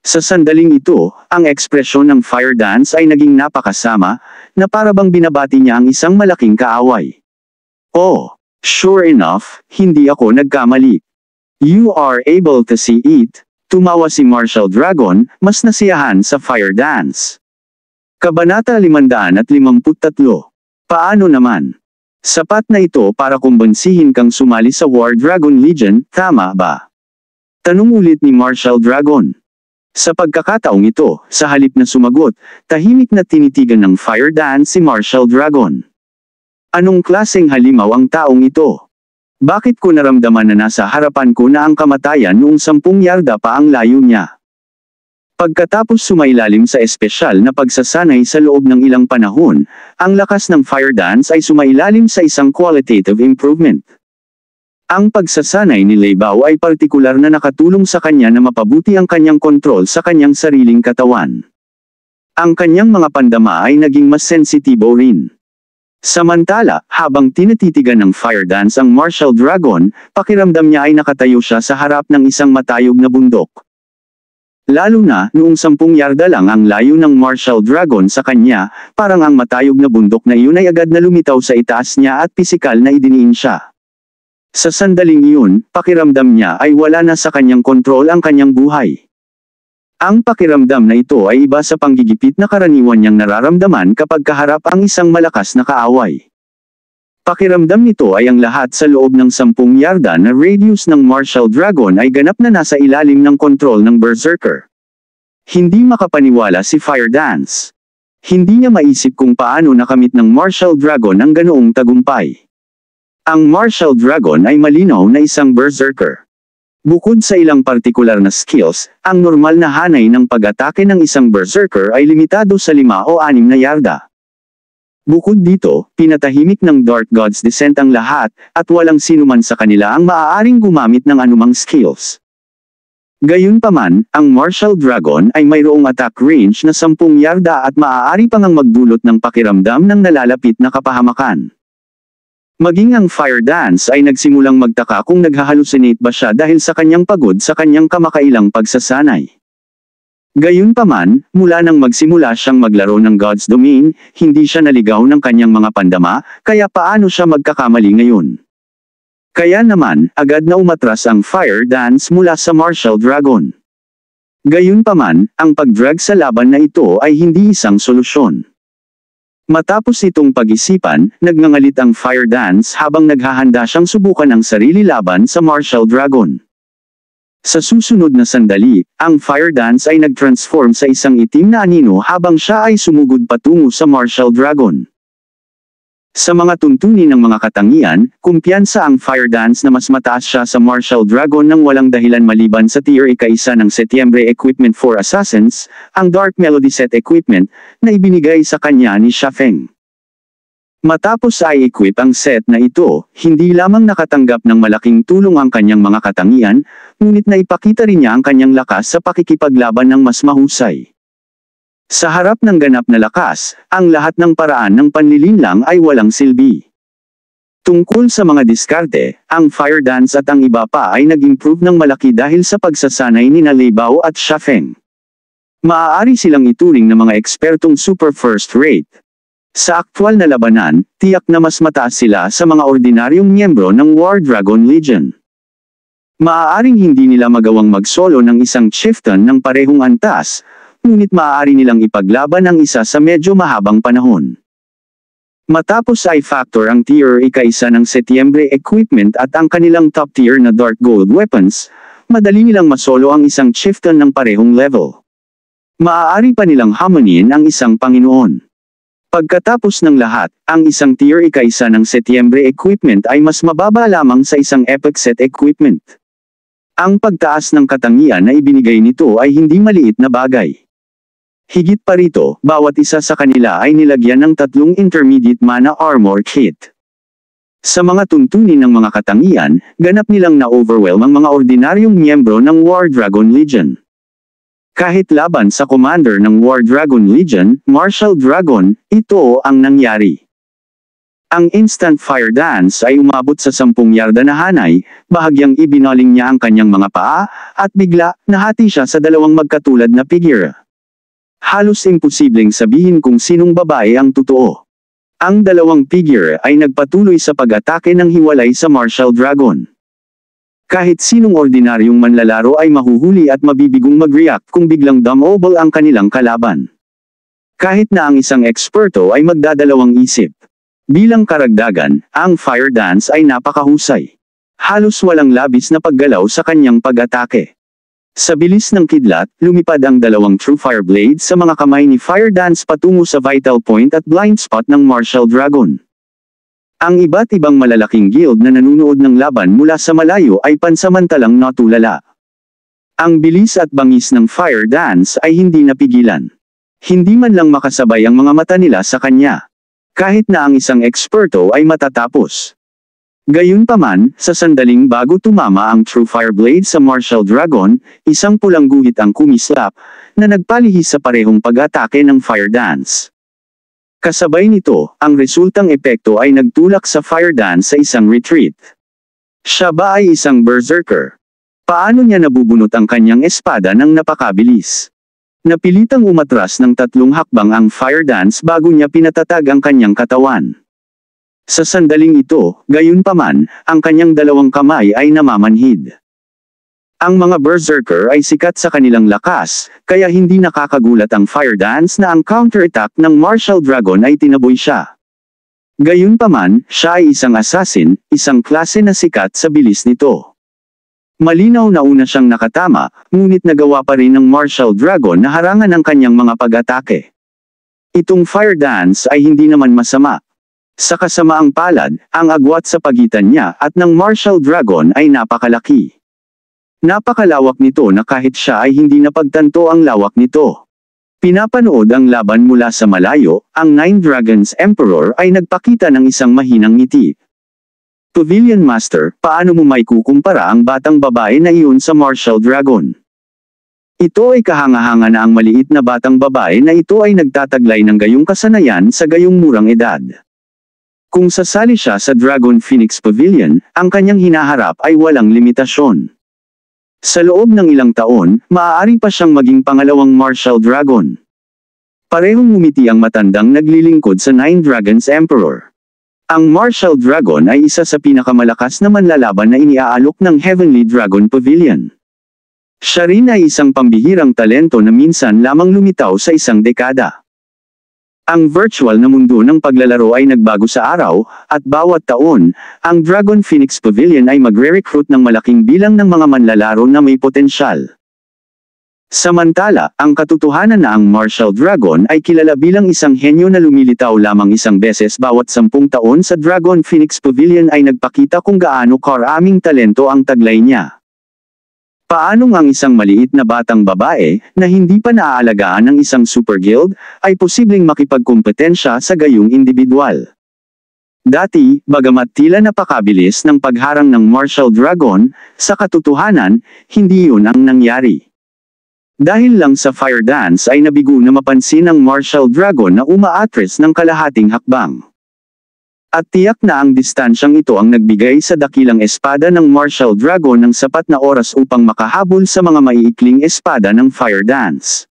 Sa sandaling ito, ang ekspresyon ng fire dance ay naging napakasama, na parabang binabati niya ang isang malaking kaaway. Oh, sure enough, hindi ako nagkamali. You are able to see it. Tumawa si Marshall Dragon, mas nasiyahan sa fire dance. Kabanata 553. Paano naman? Sapat na ito para kumbansihin kang sumali sa War Dragon Legion, tama ba? Tanong ulit ni Marshall Dragon. Sa pagkakataong ito, sa halip na sumagot, tahimik na tinitigan ng fire dance si Marshall Dragon. Anong klaseng halimaw ang taong ito? Bakit ko naramdaman na nasa harapan ko na ang kamatayan noong sampung yarda pa ang layo niya? Pagkatapos sumailalim sa espesyal na pagsasanay sa loob ng ilang panahon, ang lakas ng fire dance ay sumailalim sa isang qualitative improvement. Ang pagsasanay ni Leibao ay partikular na nakatulong sa kanya na mapabuti ang kanyang kontrol sa kanyang sariling katawan. Ang kanyang mga pandama ay naging mas sensitibo rin. Samantala, habang tinatitigan ng fire dance ang Martial Dragon, pakiramdam niya ay nakatayo siya sa harap ng isang matayog na bundok. Lalo na, noong sampung yarda lang ang layo ng Martial Dragon sa kanya, parang ang matayog na bundok na iyon ay agad na lumitaw sa itaas niya at pisikal na idiniin siya. Sa sandaling iyon, pakiramdam niya ay wala na sa kanyang kontrol ang kanyang buhay. Ang pakiramdam na ito ay iba sa panggigipit na karaniwan niyang nararamdaman kapag kaharap ang isang malakas na kaaway. Pakiramdam nito ay ang lahat sa loob ng 10 yarda na radius ng Martial Dragon ay ganap na nasa ilalim ng kontrol ng Berserker. Hindi makapaniwala si Fire Dance. Hindi niya maisip kung paano nakamit ng Martial Dragon ang ganoong tagumpay. Ang Martial Dragon ay malinaw na isang Berserker. Bukod sa ilang partikular na skills, ang normal na hanay ng pag-atake ng isang Berserker ay limitado sa 5 o 6 na yarda. Bukod dito, pinatahimik ng Dark God's Descent ang lahat, at walang sinuman sa kanila ang maaaring gumamit ng anumang skills. Gayunpaman, ang Martial Dragon ay mayroong attack range na 10 yarda at maaari pang ang magdulot ng pakiramdam ng nalalapit na kapahamakan. Maging ang Fire Dance ay nagsimulang magtaka kung naghahalusinate ba siya dahil sa kanyang pagod sa kanyang kamakailang pagsasanay. Gayunpaman, mula nang magsimula siyang maglaro ng God's Domain, hindi siya naligaw ng kanyang mga pandama, kaya paano siya magkakamali ngayon? Kaya naman, agad na umatras ang Fire Dance mula sa Martial Dragon. Gayunpaman, ang pagdrag sa laban na ito ay hindi isang solusyon. Matapos itong pag-isipan, nagngangalit ang Fire Dance habang naghahanda siyang subukan ang sarili laban sa Martial Dragon. Sa susunod na sandali, ang fire dance ay nag-transform sa isang itim na anino habang siya ay sumugod patungo sa Martial Dragon. Sa mga tuntunin ng mga katangian, kumpiyansa ang fire dance na mas mataas siya sa Martial Dragon nang walang dahilan maliban sa tier ika-isa ng Setyembre Equipment for Assassins, ang Dark Melody Set Equipment, na ibinigay sa kanya ni Shafeng. Matapos ay equip ang set na ito, hindi lamang nakatanggap ng malaking tulong ang kanyang mga katangian, ngunit naipakita rin niya ang kanyang lakas sa pakikipaglaban ng mas mahusay. Sa harap ng ganap na lakas, ang lahat ng paraan ng panlilinlang ay walang silbi. Tungkol sa mga diskarte, ang fire dance at ang iba pa ay nag-improve ng malaki dahil sa pagsasanay ni Nalibao at Shafeng. Maaari silang ituring na mga ekspertong super first rate, sa aktwal na labanan, tiyak na mas mataas sila sa mga ordinaryong miyembro ng War Dragon Legion. Maaaring hindi nila magawang mag-solo ng isang chieftain ng parehong antas, ngunit maaari nilang ipaglaban ang isa sa medyo mahabang panahon. Matapos ay factor ang tier ika-isa ng Setyembre equipment at ang kanilang top tier na Dark Gold weapons, madali nilang masolo ang isang chieftain ng parehong level. Maaari pa nilang harmonyin ang isang Panginoon. Pagkatapos ng lahat, ang isang tier ika-isa ng Setyembre equipment ay mas mababa lamang sa isang Epic Set equipment. Ang pagtaas ng katangian na ibinigay nito ay hindi maliit na bagay. Higit pa rito, bawat isa sa kanila ay nilagyan ng tatlong intermediate mana armor kit. Sa mga tuntunin ng mga katangian, ganap nilang na-overwhelm ang mga ordinaryong miyembro ng War Dragon Legion. Kahit laban sa commander ng War Dragon Legion, Martial Dragon, ito ang nangyari. Ang instant fire dance ay umabot sa 10 yarda na hanay, bahagyang ibinaling niya ang kanyang mga paa, at bigla, nahati siya sa dalawang magkatulad na figure. Halos imposibleng sabihin kung sinong babae ang totoo. Ang dalawang figure ay nagpatuloy sa pag-atake ng hiwalay sa Martial Dragon. Kahit sinong ordinaryong manlalaro ay mahuhuli at mabibigong mag-react kung biglang dumbable ang kanilang kalaban. Kahit na ang isang eksperto ay magdadalawang isip. Bilang karagdagan, ang fire dance ay napakahusay. Halos walang labis na paggalaw sa kanyang pag-atake. Sa bilis ng kidlat, lumipad ang dalawang True Fire Blades sa mga kamay ni Fire Dance patungo sa vital point at blind spot ng Martial Dragon. Ang iba't ibang malalaking guild na nanunood ng laban mula sa malayo ay pansamantalang natulala. Ang bilis at bangis ng fire dance ay hindi napigilan. Hindi man lang makasabay ang mga mata nila sa kanya. Kahit na ang isang eksperto ay matatapos. Gayunpaman, sa sandaling bago tumama ang True Fire Blade sa Martial Dragon, isang pulang guhit ang kumislap, na nagpalihis sa parehong pag-atake ng Fire Dance. Kasabay nito, ang resultang epekto ay nagtulak sa fire dance sa isang retreat. Siya ba ay isang berserker? Paano niya nabubunot ang kanyang espada ng napakabilis? Napilitang umatras ng tatlong hakbang ang fire dance bago niya pinatatag ang kanyang katawan. Sa sandaling ito, gayon paman, ang kanyang dalawang kamay ay namamanhid. Ang mga berserker ay sikat sa kanilang lakas, kaya hindi nakakagulat ang fire dance na ang counter-attack ng martial dragon ay tinaboy siya. Gayunpaman, siya ay isang assassin, isang klase na sikat sa bilis nito. Malinaw na una siyang nakatama, ngunit nagawa pa rin ng Martial Dragon na harangan ang kanyang mga pag-atake. Itong fire dance ay hindi naman masama. Sa kasamaang palad, ang agwat sa pagitan niya at ng Martial Dragon ay napakalaki. Napakalawak nito na kahit siya ay hindi napagtanto ang lawak nito. Pinapanood ang laban mula sa malayo, ang Nine Dragons Emperor ay nagpakita ng isang mahinang ngiti. Pavilion Master, paano mo may kukumpara ang batang babae na iyon sa Martial Dragon? Ito ay kahanga-hanga na ang maliit na batang babae na ito ay nagtataglay ng gayong kasanayan sa gayong murang edad. Kung sasali siya sa Dragon Phoenix Pavilion, ang kanyang hinaharap ay walang limitasyon. Sa loob ng ilang taon, maaari pa siyang maging pangalawang Martial Dragon. Parehong ngumiti ang matandang naglilingkod sa Nine Dragons Emperor. Ang Martial Dragon ay isa sa pinakamalakas na manlalaban na iniaalok ng Heavenly Dragon Pavilion. Siya rin ay isang pambihirang talento na minsan lamang lumitaw sa isang dekada. Ang virtual na mundo ng paglalaro ay nagbago sa araw, at bawat taon, ang Dragon Phoenix Pavilion ay magre-recruit ng malaking bilang ng mga manlalaro na may potensyal. Samantala, ang katotohanan na ang Martial Dragon ay kilala bilang isang henyo na lumilitaw lamang isang beses bawat sampung taon sa Dragon Phoenix Pavilion ay nagpakita kung gaano karaming talento ang taglay niya. Paanong ang isang maliit na batang babae, na hindi pa naaalagaan ng isang super guild, ay posibleng makipagkompetensya sa gayong individual? Dati, bagamat tila napakabilis ng pagharang ng Martial Dragon, sa katotohanan, hindi yun ang nangyari. Dahil lang sa fire dance ay nabigo na mapansin ng Martial Dragon na umaatres ng kalahating hakbang. At tiyak na ang distansyang ito ang nagbigay sa dakilang espada ng Martial Dragon ng sapat na oras upang makahabol sa mga maiikling espada ng Fire Dance.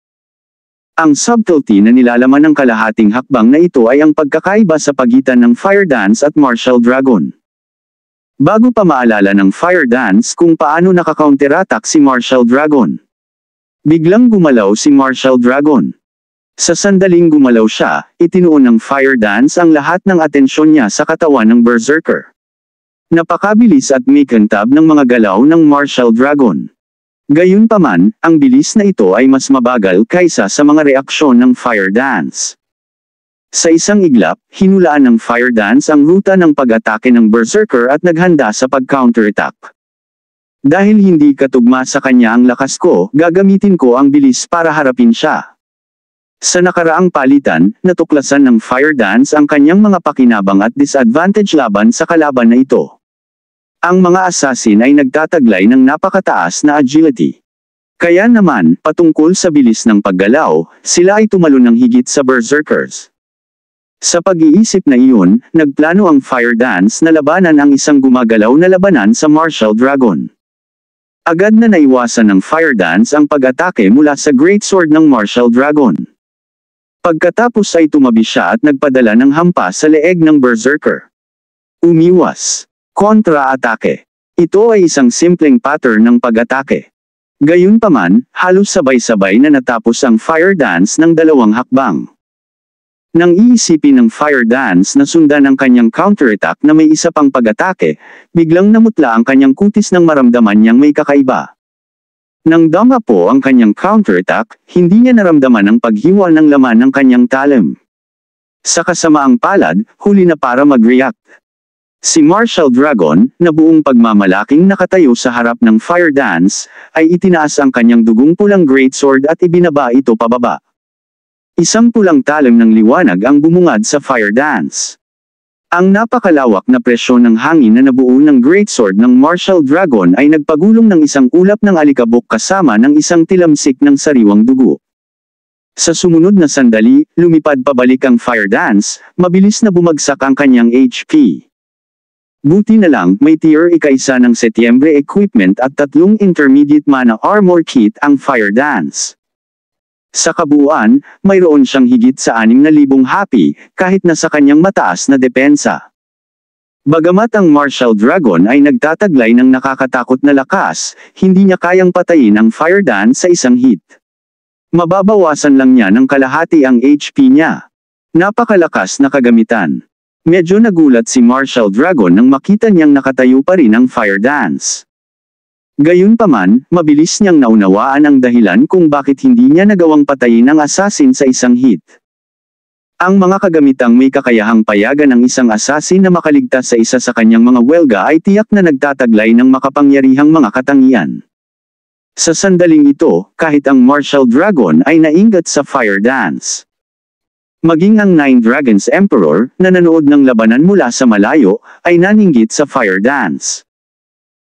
Ang subtlety na nilalaman ng kalahating hakbang na ito ay ang pagkakaiba sa pagitan ng Fire Dance at Martial Dragon. Bago pa maalala ng Fire Dance kung paano nakakounterattack si Martial Dragon. Biglang gumalaw si Martial Dragon. Sa sandaling gumalaw siya, itinuon ng fire dance ang lahat ng atensyon niya sa katawan ng berserker. Napakabilis at mikantab ng mga galaw ng martial dragon. Gayunpaman, ang bilis na ito ay mas mabagal kaysa sa mga reaksyon ng fire dance. Sa isang iglap, hinulaan ng fire dance ang ruta ng pag-atake ng berserker at naghanda sa pag-counterattack. Dahil hindi katugma sa kanya ang lakas ko, gagamitin ko ang bilis para harapin siya. Sa nakaraang palitan, natuklasan ng Fire Dance ang kanyang mga pakinabang at disadvantage laban sa kalaban na ito. Ang mga assassin ay nagtataglay ng napakataas na agility. Kaya naman, patungkol sa bilis ng paggalaw, sila ay tumalo ng higit sa berserkers. Sa pag-iisip na iyon, nagplano ang Fire Dance na labanan ang isang gumagalaw na labanan sa Martial Dragon. Agad na naiwasan ng Fire Dance ang pag-atake mula sa Great Sword ng Martial Dragon. Pagkatapos ay tumabi siya at nagpadala ng hampas sa leeg ng berserker. Umiwas. Kontra-atake. Ito ay isang simpleng pattern ng pag-atake. Gayunpaman, halos sabay-sabay na natapos ang fire dance ng dalawang hakbang. Nang iisipin ng fire dance na sundan ang kanyang counterattack na may isa pang pag-atake, biglang namutla ang kanyang kutis nang maramdaman niyang may kakaiba. Nang dama po ang kanyang counterattack, hindi niya naramdaman ang paghiwa ng laman ng kanyang talem. Sa kasamaang palad, huli na para mag-react. Si Martial Dragon, na buong pagmamalaking nakatayo sa harap ng fire dance, ay itinaas ang kanyang dugong pulang greatsword at ibinaba ito pababa. Isang pulang talem ng liwanag ang bumungad sa fire dance. Ang napakalawak na presyon ng hangin na nabuo ng Great Sword ng Martial Dragon ay nagpagulong ng isang ulap ng alikabok kasama ng isang tilamsik ng sariwang dugo. Sa sumunod na sandali, lumipad pabalik ang Fire Dance, mabilis na bumagsak ang kanyang HP. Buti na lang, may tier ikaisa ng Setyembre equipment at tatlong intermediate mana armor kit ang Fire Dance. Sa kabuuan, mayroon siyang higit sa 6,000 happy, kahit na sa kanyang mataas na depensa. Bagamat ang Martial Dragon ay nagtataglay ng nakakatakot na lakas, hindi niya kayang patayin ang Fire Dance sa isang hit. Mababawasan lang niya ng kalahati ang HP niya. Napakalakas na kagamitan. Medyo nagulat si Marshall Dragon nang makita niyang nakatayo pa rin ang fire dance. Gayunpaman, mabilis niyang naunawaan ang dahilan kung bakit hindi niya nagawang patayin ang assassin sa isang hit. Ang mga kagamitang may kakayahang payagan ng isang assassin na makaligtas sa isa sa kanyang mga welga ay tiyak na nagtataglay ng makapangyarihang mga katangian. Sa sandaling ito, kahit ang Martial Dragon ay naingat sa fire dance. Maging ang Nine Dragons Emperor, na nanood ng labanan mula sa malayo, ay naninggit sa fire dance.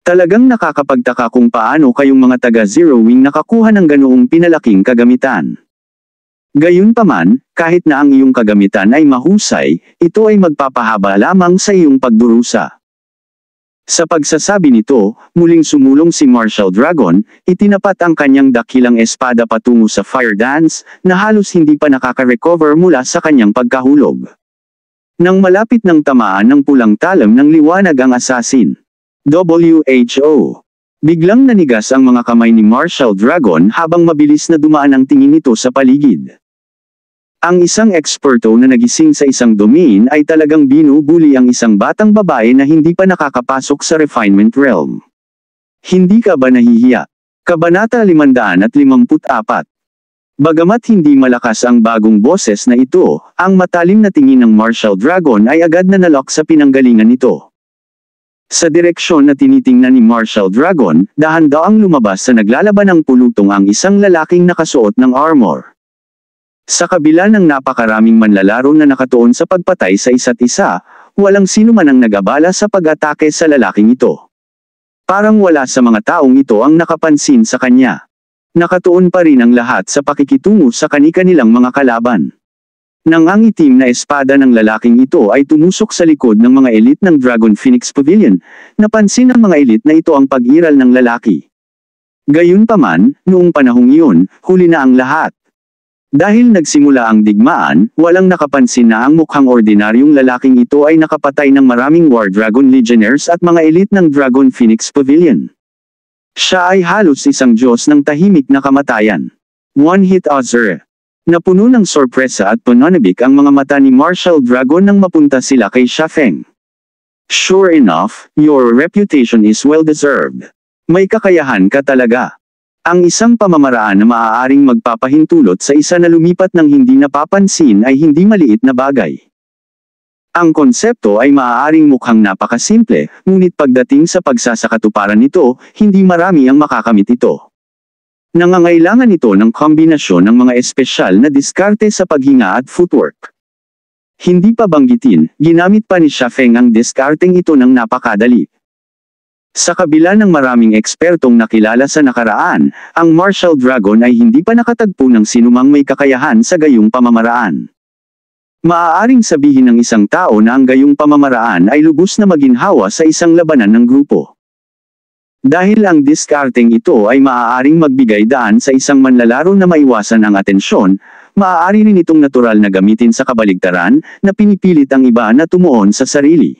Talagang nakakapagtaka kung paano kayong mga taga Zero Wing nakakuha ng ganoong pinalaking kagamitan. Gayunpaman, kahit na ang iyong kagamitan ay mahusay, ito ay magpapahaba lamang sa iyong pagdurusa. Sa pagsasabi nito, muling sumulong si Marshall Dragon, itinapat ang kanyang dakilang espada patungo sa fire dance, na halos hindi pa nakaka-recover mula sa kanyang pagkahulog. Nang malapit ng tamaan ng pulang talam ng liwanag ang assassin. WHO. Biglang nanigas ang mga kamay ni Marshall Dragon habang mabilis na dumaan ang tingin nito sa paligid. Ang isang eksperto na nagising sa isang domain ay talagang binubuli ang isang batang babae na hindi pa nakakapasok sa refinement realm. Hindi ka ba nahihiya? Kabanata 554 Bagamat hindi malakas ang bagong boses na ito, ang matalim na tingin ng Martial Dragon ay agad na nalok sa pinanggalingan nito. Sa direksyon na tinitingnan ni Martial Dragon, dahan-daang lumabas sa naglalaban ng pulutong ang isang lalaking nakasuot ng armor. Sa kabila ng napakaraming manlalaro na nakatuon sa pagpatay sa isa't isa, walang sino man ang nag-abala sa pag-atake sa lalaking ito. Parang wala sa mga taong ito ang nakapansin sa kanya. Nakatuon pa rin ang lahat sa pakikitungo sa kani-kanilang mga kalaban. Nang ang itim na espada ng lalaking ito ay tumusok sa likod ng mga elite ng Dragon Phoenix Pavilion, napansin ng mga elite na ito ang pag-iral ng lalaki. Gayunpaman, noong panahong iyon, huli na ang lahat. Dahil nagsimula ang digmaan, walang nakapansin na ang mukhang ordinaryong lalaking ito ay nakapatay ng maraming War Dragon Legionnaires at mga elite ng Dragon Phoenix Pavilion. Siya ay halos isang Diyos ng tahimik na kamatayan. One hit Azure. Napuno ng sorpresa at pananabik ang mga mata ni Marshall Dragon nang mapunta sila kay Shafeng. Sure enough, your reputation is well deserved. May kakayahan ka talaga. Ang isang pamamaraan na maaaring magpapahintulot sa isa na lumipat ng hindi napapansin ay hindi maliit na bagay. Ang konsepto ay maaaring mukhang napakasimple, ngunit pagdating sa pagsasakatuparan nito, hindi marami ang makakamit ito. Nangangailangan ito ng kombinasyon ng mga espesyal na diskarte sa paghinga at footwork. Hindi pa banggitin, ginamit pa ni Shafeng ang diskarteng ito ng napakadali. Sa kabila ng maraming ekspertong nakilala sa nakaraan, ang Martial Dragon ay hindi pa nakatagpo ng sinumang may kakayahan sa gayong pamamaraan. Maaaring sabihin ng isang tao na ang gayong pamamaraan ay lubos na maginhawa sa isang labanan ng grupo. Dahil ang diskarteng ito ay maaaring magbigay daan sa isang manlalaro na maiwasan ang atensyon, maaari rin itong natural na gamitin sa kabaligtaran, na pinipilit ang iba na tumuon sa sarili.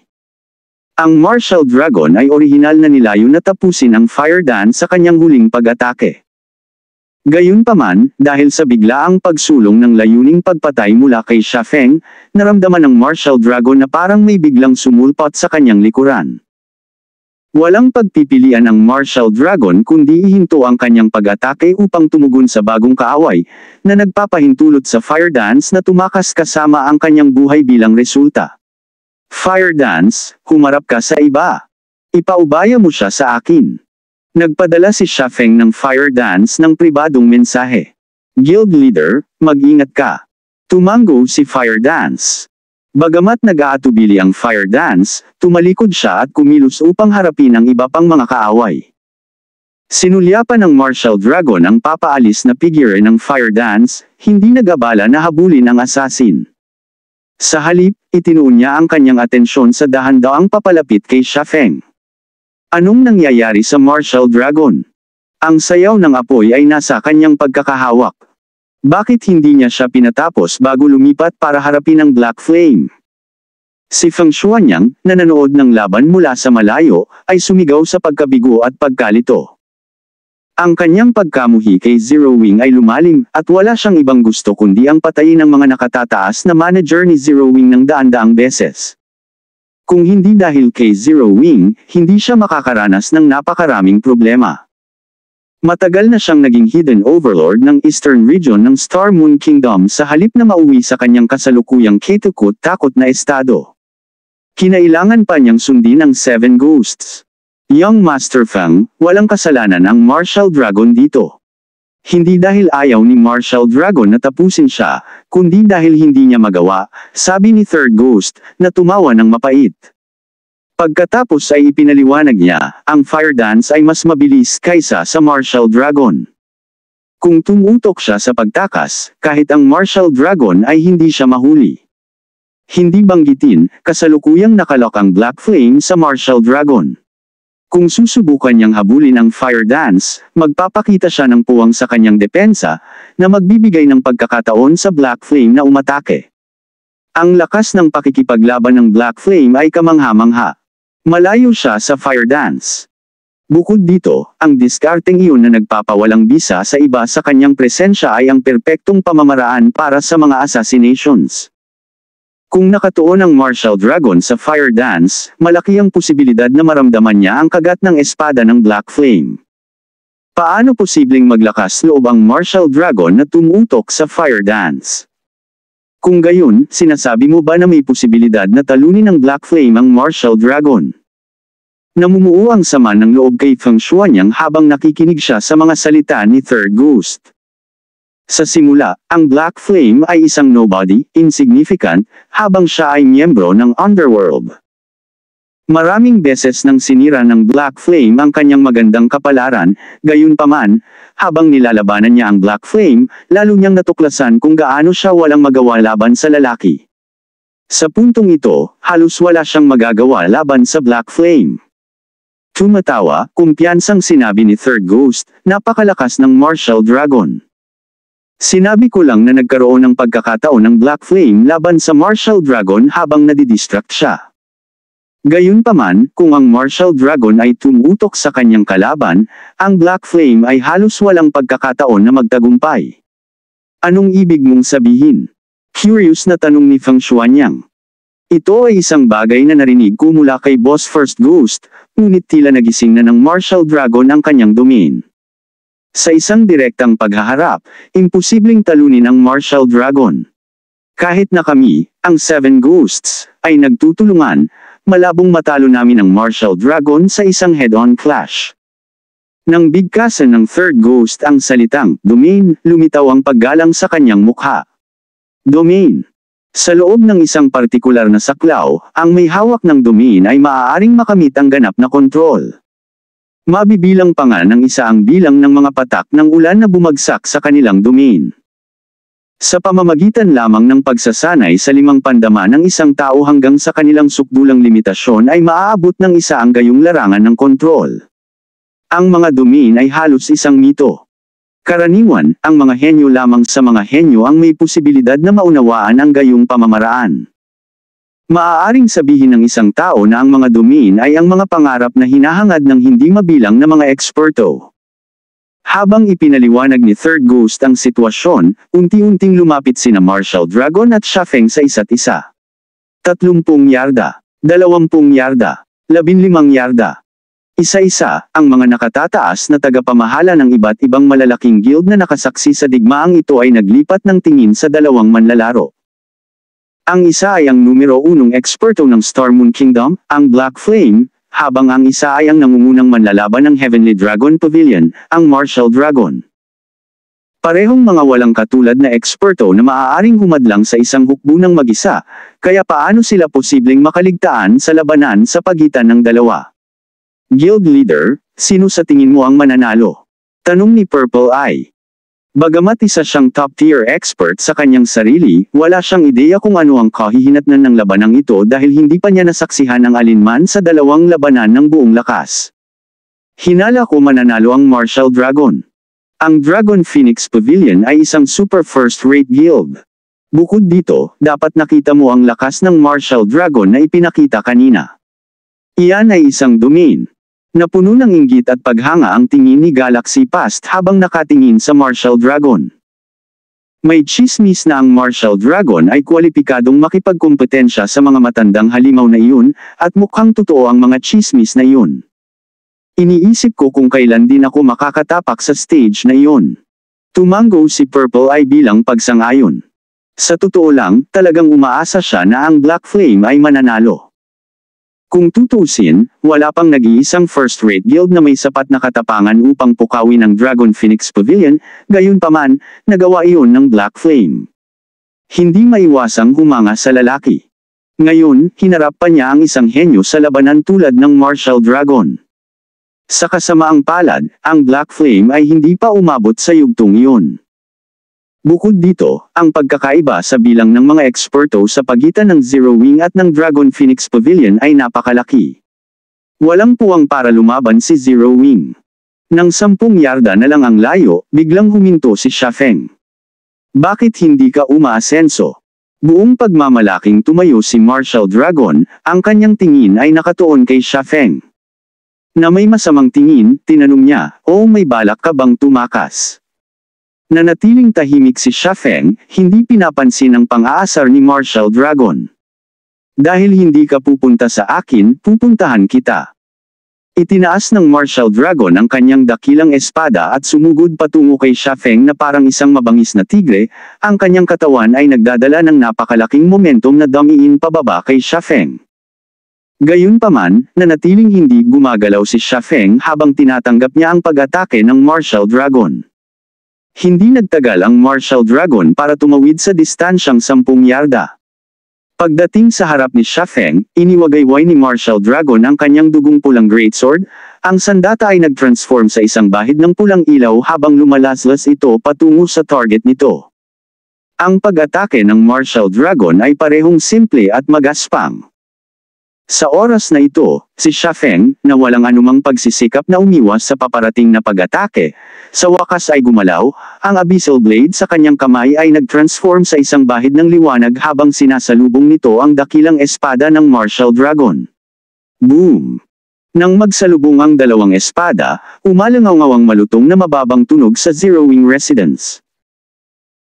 Ang Martial Dragon ay orihinal na nilayo na tapusin ang Fire Dance sa kanyang huling pag-atake. Gayunpaman, dahil sa biglaang pagsulong ng layuning pagpatay mula kay Shafeng, naramdaman ng Martial Dragon na parang may biglang sumulpot sa kanyang likuran. Walang pagpipilian ang Martial Dragon kundi ihinto ang kanyang pag-atake upang tumugon sa bagong kaaway, na nagpapahintulot sa Fire Dance na tumakas kasama ang kanyang buhay bilang resulta. Fire dance, humarap ka sa iba. Ipaubaya mo siya sa akin. Nagpadala si Shafeng ng fire dance ng pribadong mensahe. Guild leader, mag-ingat ka. Tumango si fire dance. Bagamat nag-aatubili ang fire dance, tumalikod siya at kumilos upang harapin ang iba pang mga kaaway. Sinulyapan ng Martial Dragon ang papaalis na figure ng fire dance, hindi nagabala na habulin ang assassin. Sa halip, itinuon niya ang kanyang atensyon sa dahan-daang papalapit kay Shafeng. Anong nangyayari sa Martial Dragon? Ang sayaw ng apoy ay nasa kanyang pagkakahawak. Bakit hindi niya siya pinatapos bago lumipat para harapin ang Black Flame? Si Feng Shuanyang, na nanood ng laban mula sa malayo, ay sumigaw sa pagkabigo at pagkalito. Ang kanyang pagkamuhi kay Zero Wing ay lumalim, at wala siyang ibang gusto kundi ang patayin ng mga nakatataas na manager ni Zero Wing ng daan-daang beses. Kung hindi dahil kay Zero Wing, hindi siya makakaranas ng napakaraming problema. Matagal na siyang naging hidden overlord ng eastern region ng Star Moon Kingdom sa halip na mauwi sa kanyang kasalukuyang ketukut takot na estado. Kinailangan pa niyang sundin ang Seven Ghosts. Young Master Fang, walang kasalanan ang Martial Dragon dito. Hindi dahil ayaw ni Martial Dragon na tapusin siya, kundi dahil hindi niya magawa, sabi ni Third Ghost, na tumawa ng mapait. Pagkatapos ay ipinaliwanag niya, ang fire dance ay mas mabilis kaysa sa martial dragon. Kung tumutok siya sa pagtakas, kahit ang martial dragon ay hindi siya mahuli. Hindi banggitin, kasalukuyang nakalok ang black flame sa martial dragon. Kung susubukan niyang habulin ang fire dance, magpapakita siya ng puwang sa kanyang depensa, na magbibigay ng pagkakataon sa black flame na umatake. Ang lakas ng pakikipaglaban ng black flame ay kamangha-mangha. Malayo siya sa fire dance. Bukod dito, ang diskarteng iyon na nagpapawalang bisa sa iba sa kanyang presensya ay ang perpektong pamamaraan para sa mga assassinations. Kung nakatuon ang martial dragon sa fire dance, malaki ang posibilidad na maramdaman niya ang kagat ng espada ng black flame. Paano posibleng maglakas loob ang martial dragon na tumutok sa fire dance? Kung gayon, sinasabi mo ba na may posibilidad na talunin ng Black Flame ang Martial Dragon? Namumuo ang sama ng loob kay Feng Shuanyang habang nakikinig siya sa mga salita ni Third Ghost. Sa simula, ang Black Flame ay isang nobody, insignificant, habang siya ay miyembro ng Underworld. Maraming beses nang sinira ng Black Flame ang kanyang magandang kapalaran, gayunpaman, habang nilalabanan niya ang Black Flame, lalo niyang natuklasan kung gaano siya walang magawa laban sa lalaki. Sa puntong ito, halos wala siyang magagawa laban sa Black Flame. Tumatawa, kumpiyansang sinabi ni Third Ghost, napakalakas ng Martial Dragon. Sinabi ko lang na nagkaroon ng pagkakataon ng Black Flame laban sa Martial Dragon habang nadidistract siya. Gayunpaman, kung ang Martial Dragon ay tumutok sa kanyang kalaban, ang Black Flame ay halos walang pagkakataon na magtagumpay. Anong ibig mong sabihin? Curious na tanong ni Feng Shuanyang. Ito ay isang bagay na narinig ko mula kay Boss First Ghost, ngunit tila nagising na ng Martial Dragon ang kanyang domain. Sa isang direktang paghaharap, imposibleng talunin ang Martial Dragon. Kahit na kami, ang Seven Ghosts, ay nagtutulungan, malabong matalo namin ang Martial Dragon sa isang head-on clash. Nang bigkasan ng third ghost ang salitang domain, lumitaw ang paggalang sa kanyang mukha. Domain. Sa loob ng isang partikular na saklaw, ang may hawak ng domain ay maaaring makamit ang ganap na kontrol. Mabibilang pa nga ng isa ang bilang ng mga patak ng ulan na bumagsak sa kanilang domain. Sa pamamagitan lamang ng pagsasanay sa limang pandama ng isang tao hanggang sa kanilang sukdulang limitasyon ay maaabot ng isa ang gayong larangan ng kontrol. Ang mga domain ay halos isang mito. Karaniwan, ang mga henyo lamang sa mga henyo ang may posibilidad na maunawaan ang gayong pamamaraan. Maaaring sabihin ng isang tao na ang mga domain ay ang mga pangarap na hinahangad ng hindi mabilang na mga eksperto. Habang ipinaliwanag ni Third Ghost ang sitwasyon, unti-unting lumapit sina Marshall Dragon at Shafeng sa isa't isa. Tatlumpung yarda, dalawampung yarda, labinlimang yarda. Isa-isa, ang mga nakatataas na tagapamahala ng iba't ibang malalaking guild na nakasaksi sa digmaang ito ay naglipat ng tingin sa dalawang manlalaro. Ang isa ay ang numero unong eksperto ng Star Moon Kingdom, ang Black Flame, habang ang isa ay ang nangungunang manlalaban ng Heavenly Dragon Pavilion, ang Martial Dragon. Parehong mga walang katulad na eksperto na maaaring humadlang sa isang hukbo ng mag-isa, kaya paano sila posibleng makaligtaan sa labanan sa pagitan ng dalawa? Guild Leader, sino sa tingin mo ang mananalo? Tanong ni Purple Eye. Bagamat isa siyang top-tier expert sa kanyang sarili, wala siyang ideya kung ano ang kahihinatnan ng labanang ito dahil hindi pa niya nasaksihan ang alinman sa dalawang labanan ng buong lakas. Hinala ko mananalo ang Martial Dragon. Ang Dragon Phoenix Pavilion ay isang super first-rate guild. Bukod dito, dapat nakita mo ang lakas ng Martial Dragon na ipinakita kanina. Iyan ay isang domain, Napuno ng inggit at paghanga ang tingin ni Galaxy Past habang nakatingin sa Martial Dragon. May chismis na ang Martial Dragon ay kwalipikadong makipagkompetensya sa mga matandang halimaw na iyon, at mukhang totoo ang mga chismis na iyon. Iniisip ko kung kailan din ako makakatapak sa stage na iyon. Tumango si Purple ay bilang pagsangayon. Sa totoo lang, talagang umaasa siya na ang Black Flame ay mananalo. Kung tutusin, wala pang nag-iisang first-rate guild na may sapat na katapangan upang pukawin ang Dragon Phoenix Pavilion, gayon paman, nagawa iyon ng Black Flame. Hindi maiwasang humanga sa lalaki. Ngayon, hinarap pa niya ang isang henyo sa labanan tulad ng Martial Dragon. Sa kasamaang palad, ang Black Flame ay hindi pa umabot sa yugtong iyon. Bukod dito, ang pagkakaiba sa bilang ng mga eksperto sa pagitan ng Zero Wing at ng Dragon Phoenix Pavilion ay napakalaki. Walang puwang para lumaban si Zero Wing. Nang sampung yarda na lang ang layo, biglang huminto si Shafeng. Bakit hindi ka umaasenso? Buong pagmamalaking tumayo si Marshall Dragon, ang kanyang tingin ay nakatuon kay Shafeng. Na may masamang tingin, tinanong niya, o may balak ka bang tumakas? Nanatiling tahimik si Shafeng, hindi pinapansin ang pang-aasar ni Marshall Dragon. Dahil hindi ka pupunta sa akin, pupuntahan kita. Itinaas ng Marshall Dragon ang kanyang dakilang espada at sumugod patungo kay Shafeng na parang isang mabangis na tigre, ang kanyang katawan ay nagdadala ng napakalaking momentum na damiin pababa kay Shafeng. Gayunpaman, nanatiling hindi gumagalaw si Shafeng habang tinatanggap niya ang pag-atake ng Marshall Dragon. Hindi nagtagal ang Martial Dragon para tumawid sa distansyang 10 yarda. Pagdating sa harap ni Shafeng, iniwagayway ni Martial Dragon ang kanyang dugong pulang greatsword, ang sandata ay nag-transform sa isang bahid ng pulang ilaw habang lumalaslas ito patungo sa target nito. Ang pag-atake ng Martial Dragon ay parehong simple at magaspang. Sa oras na ito, si Shafeng, na walang anumang pagsisikap na umiwas sa paparating na pag-atake, sa wakas ay gumalaw, ang Abyssal Blade sa kanyang kamay ay nag-transform sa isang bahid ng liwanag habang sinasalubong nito ang dakilang espada ng Martial Dragon. Boom! Nang magsalubong ang dalawang espada, umalangaw ang malutong na mababang tunog sa Zero Wing Residence.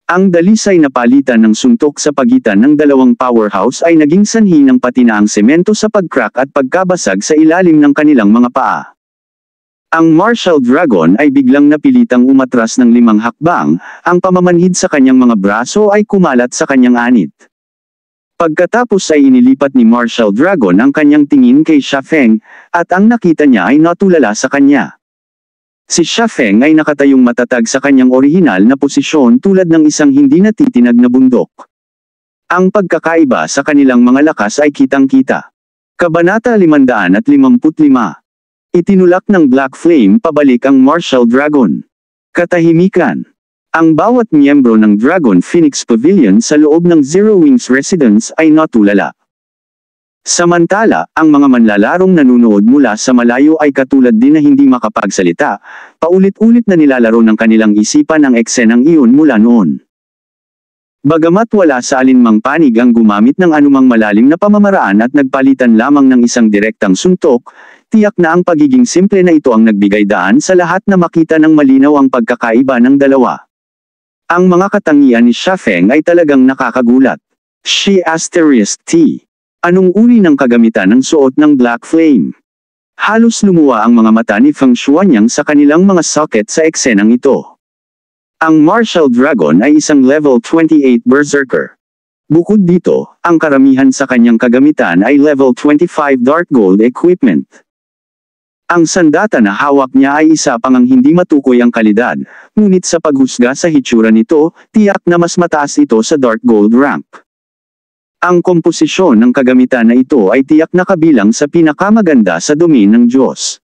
Ang dalisay na palitan ng suntok sa pagitan ng dalawang powerhouse ay naging sanhi ng patinaang semento sa pagcrack at pagkabasag sa ilalim ng kanilang mga paa. Ang Martial Dragon ay biglang napilitang umatras ng limang hakbang, ang pamamanhid sa kanyang mga braso ay kumalat sa kanyang anit. Pagkatapos ay inilipat ni Martial Dragon ang kanyang tingin kay Shafeng, at ang nakita niya ay natulala sa kanya. Si Xia Feng ay nakatayong matatag sa kanyang orihinal na posisyon tulad ng isang hindi natitinag na bundok. Ang pagkakaiba sa kanilang mga lakas ay kitang-kita. Kabanata 555 Itinulak ng Black Flame pabalik ang Martial Dragon. Katahimikan. Ang bawat miyembro ng Dragon Phoenix Pavilion sa loob ng Zero Wings Residence ay natulala. Samantala, ang mga manlalarong nanunood mula sa malayo ay katulad din na hindi makapagsalita, paulit-ulit na nilalaro ng kanilang isipan ang eksenang iyon mula noon. Bagamat wala sa alinmang panig ang gumamit ng anumang malalim na pamamaraan at nagpalitan lamang ng isang direktang suntok, tiyak na ang pagiging simple na ito ang nagbigay daan sa lahat na makita ng malinaw ang pagkakaiba ng dalawa. Ang mga katangian ni Shafeng ay talagang nakakagulat. She asterisk T. Anong uri ng kagamitan ng suot ng Black Flame? Halos lumuwa ang mga mata ni Feng Shuanyang sa kanilang mga socket sa eksenang ito. Ang Martial Dragon ay isang level 28 Berserker. Bukod dito, ang karamihan sa kanyang kagamitan ay level 25 Dark Gold equipment. Ang sandata na hawak niya ay isa pang ang hindi matukoy ang kalidad, ngunit sa paghusga sa hitsura nito, tiyak na mas mataas ito sa Dark Gold rank. Ang komposisyon ng kagamitan na ito ay tiyak na kabilang sa pinakamaganda sa domain ng Diyos.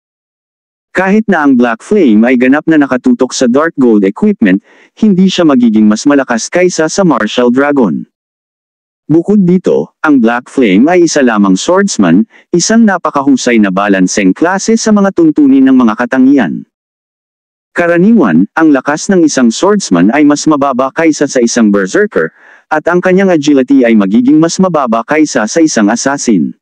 Kahit na ang Black Flame ay ganap na nakatutok sa Dark Gold equipment, hindi siya magiging mas malakas kaysa sa Martial Dragon. Bukod dito, ang Black Flame ay isa lamang swordsman, isang napakahusay na balancing klase sa mga tuntunin ng mga katangian. Karaniwan, ang lakas ng isang swordsman ay mas mababa kaysa sa isang berserker, at ang kanyang agility ay magiging mas mababa kaysa sa isang assassin.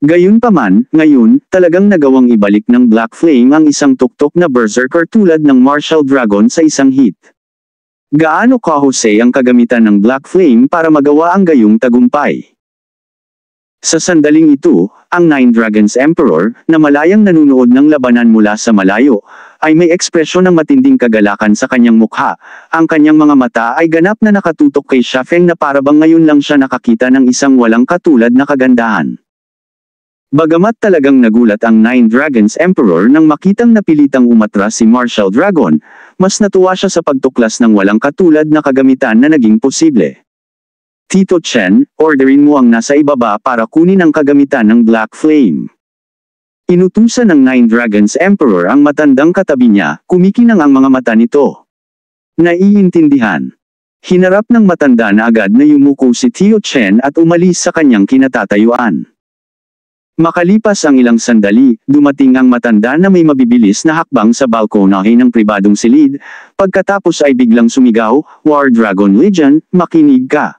Gayunpaman, ngayon, talagang nagawang ibalik ng Black Flame ang isang tuktok na berserker tulad ng Martial Dragon sa isang hit. Gaano kahusay ang kagamitan ng Black Flame para magawa ang gayong tagumpay? Sa sandaling ito, ang Nine Dragons Emperor, na malayang nanunood ng labanan mula sa malayo, ay may ekspresyon ng matinding kagalakan sa kanyang mukha. Ang kanyang mga mata ay ganap na nakatutok kay Shafeng na parabang ngayon lang siya nakakita ng isang walang katulad na kagandahan. Bagamat talagang nagulat ang Nine Dragons Emperor nang makitang napilitang umatras si Marshall Dragon, mas natuwa siya sa pagtuklas ng walang katulad na kagamitan na naging posible. Tito Chen, orderin mo ang nasa ibaba para kunin ang kagamitan ng Black Flame. Inutusan ng Nine Dragons Emperor ang matandang katabi niya, kumikinang ang mga mata nito. Naiintindihan. Hinarap ng matanda na agad na yumuko si Tio Chen at umalis sa kanyang kinatatayuan. Makalipas ang ilang sandali, dumating ang matanda na may mabibilis na hakbang sa balkonahe ng pribadong silid, pagkatapos ay biglang sumigaw, War Dragon Legion, makinig ka.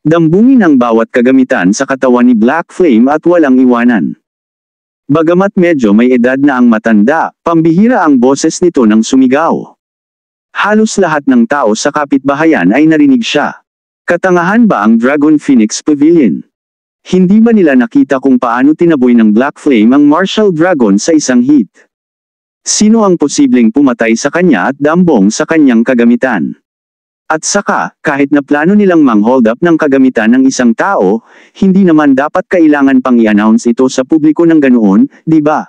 Dambungin ang bawat kagamitan sa katawan ni Black Flame at walang iwanan. Bagamat medyo may edad na ang matanda, pambihira ang boses nito ng sumigaw. Halos lahat ng tao sa kapitbahayan ay narinig siya. Katangahan ba ang Dragon Phoenix Pavilion? Hindi ba nila nakita kung paano tinaboy ng Black Flame ang Martial Dragon sa isang hit? Sino ang posibleng pumatay sa kanya at dambong sa kanyang kagamitan? At saka, kahit na plano nilang mang-hold up ng kagamitan ng isang tao, hindi naman dapat kailangan pang i-announce ito sa publiko ng ganoon, di ba?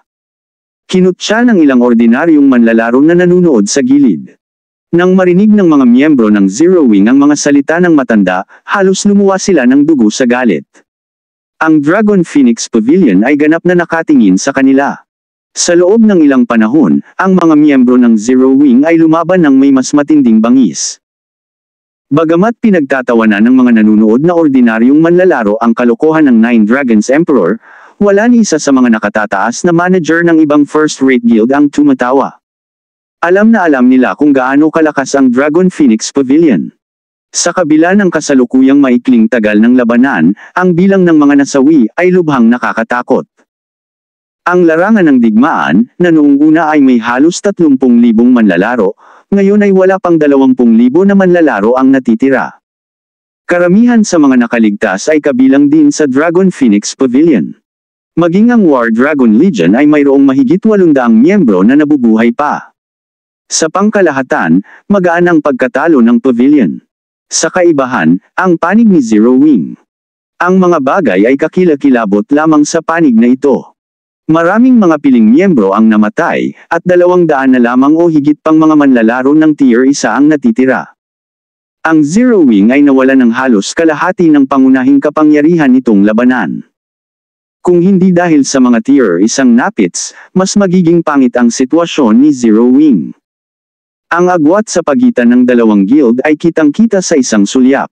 Kinutya ng ilang ordinaryong manlalaro na nanunood sa gilid. Nang marinig ng mga miyembro ng Zero Wing ang mga salita ng matanda, halos lumuwa sila ng dugo sa galit. Ang Dragon Phoenix Pavilion ay ganap na nakatingin sa kanila. Sa loob ng ilang panahon, ang mga miyembro ng Zero Wing ay lumaban ng may mas matinding bangis. Bagamat pinagtatawanan ng mga nanunood na ordinaryong manlalaro ang kalokohan ng Nine Dragons Emperor, wala ni isa sa mga nakatataas na manager ng ibang first-rate guild ang tumatawa. Alam na alam nila kung gaano kalakas ang Dragon Phoenix Pavilion. Sa kabila ng kasalukuyang maikling tagal ng labanan, ang bilang ng mga nasawi ay lubhang nakakatakot. Ang larangan ng digmaan, na noong una ay may halos 30,000 manlalaro, ngayon ay wala pang 20,000 na manlalaro ang natitira. Karamihan sa mga nakaligtas ay kabilang din sa Dragon Phoenix Pavilion. Maging ang War Dragon Legion ay mayroong mahigit 800 miyembro na nabubuhay pa. Sa pangkalahatan, magaan ang pagkatalo ng pavilion. Sa kaibahan, ang panig ni Zero Wing. Ang mga bagay ay kakilakilabot lamang sa panig na ito. Maraming mga piling miyembro ang namatay, at dalawang daan na lamang o higit pang mga manlalaro ng tier 1 ang natitira. Ang Zero Wing ay nawala ng halos kalahati ng pangunahing kapangyarihan nitong labanan. Kung hindi dahil sa mga tier isang napits, mas magiging pangit ang sitwasyon ni Zero Wing. Ang agwat sa pagitan ng dalawang guild ay kitang-kita sa isang sulyap.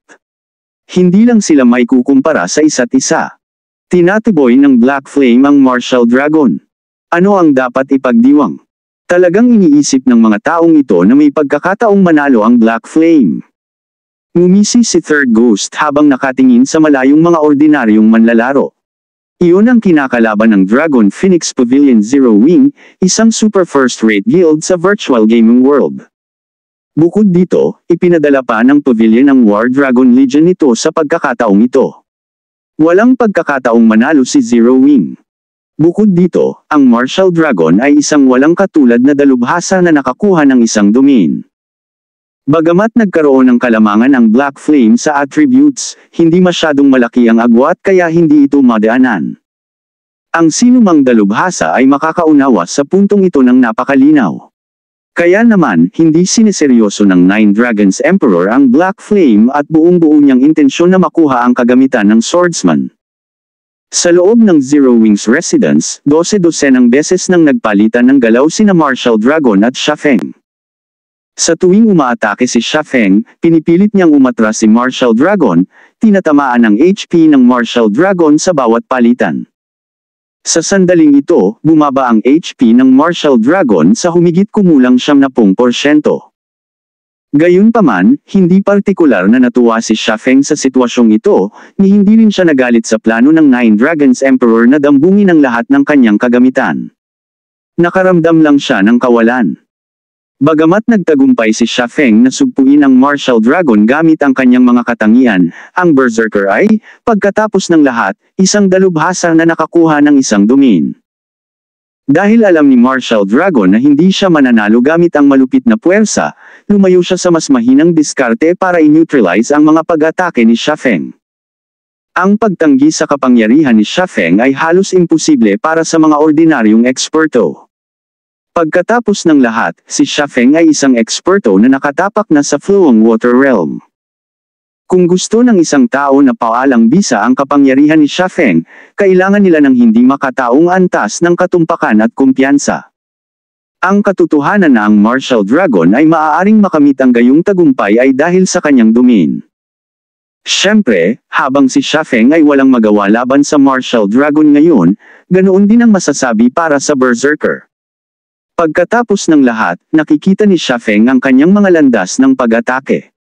Hindi lang sila may kukumpara sa isa't isa. Tinatiboy ng Black Flame ang Martial Dragon. Ano ang dapat ipagdiwang? Talagang iniisip ng mga taong ito na may pagkakataong manalo ang Black Flame. Ngumisi si Third Ghost habang nakatingin sa malayong mga ordinaryong manlalaro. Iyon ang kinakalaban ng Dragon Phoenix Pavilion Zero Wing, isang super first-rate guild sa virtual gaming world. Bukod dito, ipinadala pa ng pavilion ang War Dragon Legion nito sa pagkakataong ito. Walang pagkakataong manalo si Zero Wing. Bukod dito, ang Martial Dragon ay isang walang katulad na dalubhasa na nakakuha ng isang domain. Bagamat nagkaroon ng kalamangan ang Black Flame sa attributes, hindi masyadong malaki ang agwat kaya hindi ito madaanan. Ang sinumang dalubhasa ay makakaunawa sa puntong ito ng napakalinaw. Kaya naman, hindi sineseryoso ng Nine Dragons Emperor ang Black Flame at buong-buo niyang intensyon na makuha ang kagamitan ng swordsman. Sa loob ng Zero Wings Residence, 12-dosenang beses nang nagpalitan ng galaw sina Martial Dragon at Shafeng. Sa tuwing umaatake si Shafeng, pinipilit niyang umatras si Martial Dragon, tinatamaan ang HP ng Martial Dragon sa bawat palitan. Sa sandaling ito, bumaba ang HP ng Martial Dragon sa humigit kumulang 70%. Gayunpaman, hindi partikular na natuwa si Shafeng sa sitwasyong ito, ni hindi rin siya nagalit sa plano ng Nine Dragons Emperor na dambungin ang lahat ng kanyang kagamitan. Nakaramdam lang siya ng kawalan. Bagamat nagtagumpay si Xia Feng na sugpuin ang Martial Dragon gamit ang kanyang mga katangian, ang Berserker ay, pagkatapos ng lahat, isang dalubhasa na nakakuha ng isang domain. Dahil alam ni Martial Dragon na hindi siya mananalo gamit ang malupit na puwersa, lumayo siya sa mas mahinang diskarte para i-neutralize ang mga pag-atake ni Xia Feng. Ang pagtanggi sa kapangyarihan ni Xia Feng ay halos imposible para sa mga ordinaryong eksperto. Pagkatapos ng lahat, si Xia Feng ay isang eksperto na nakatapak na sa flowing water realm. Kung gusto ng isang tao na paalang bisa ang kapangyarihan ni Xia Feng, kailangan nila ng hindi makataong antas ng katumpakan at kumpiyansa. Ang katotohanan na ang Martial Dragon ay maaaring makamit ang gayong tagumpay ay dahil sa kanyang domain. Siyempre, habang si Xia Feng ay walang magawa laban sa Martial Dragon ngayon, ganoon din ang masasabi para sa Berserker. Pagkatapos ng lahat, nakikita ni Xia Feng ang kanyang mga landas ng pag-atake.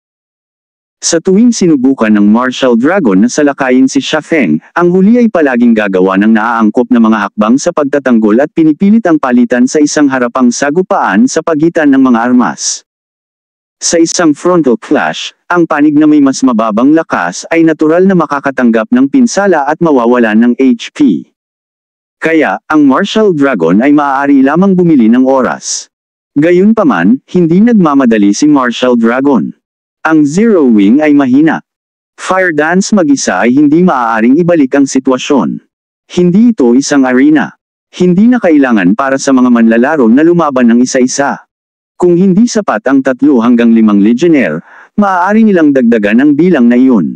Sa tuwing sinubukan ng Martial Dragon na salakayin si Xia Feng, ang huli ay palaging gagawa ng naaangkop na mga hakbang sa pagtatanggol at pinipilit ang palitan sa isang harapang sagupaan sa pagitan ng mga armas. Sa isang frontal clash, ang panig na may mas mababang lakas ay natural na makakatanggap ng pinsala at mawawalan ng HP. Kaya, ang Martial Dragon ay maaari lamang bumili ng oras. Gayunpaman, hindi nagmamadali si Martial Dragon. Ang Zero Wing ay mahina. Fire Dance mag-isa ay hindi maaaring ibalik ang sitwasyon. Hindi ito isang arena. Hindi na kailangan para sa mga manlalaro na lumaban ng isa-isa. Kung hindi sapat ang tatlo hanggang limang legionnaire, maaari nilang dagdagan ang bilang na iyon.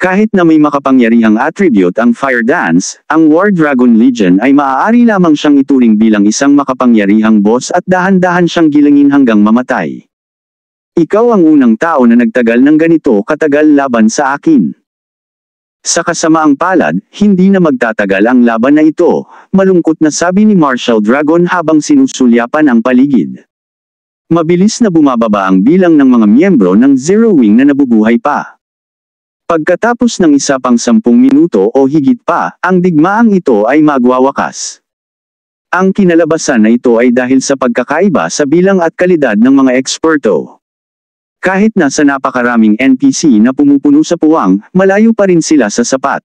Kahit na may makapangyarihang attribute ang Fire Dance, ang War Dragon Legion ay maaari lamang siyang ituring bilang isang makapangyarihang boss at dahan-dahan siyang gilangin hanggang mamatay. Ikaw ang unang tao na nagtagal ng ganito katagal laban sa akin. Sa kasamaang palad, hindi na magtatagal ang laban na ito, malungkot na sabi ni Marshall Dragon habang sinusulyapan ang paligid. Mabilis na bumababa ang bilang ng mga miyembro ng Zero Wing na nabubuhay pa. Pagkatapos ng isa pang sampung minuto o higit pa, ang digmaang ito ay magwawakas. Ang kinalabasan na ito ay dahil sa pagkakaiba sa bilang at kalidad ng mga eksperto. Kahit na sa napakaraming NPC na pumupuno sa puwang, malayo pa rin sila sa sapat.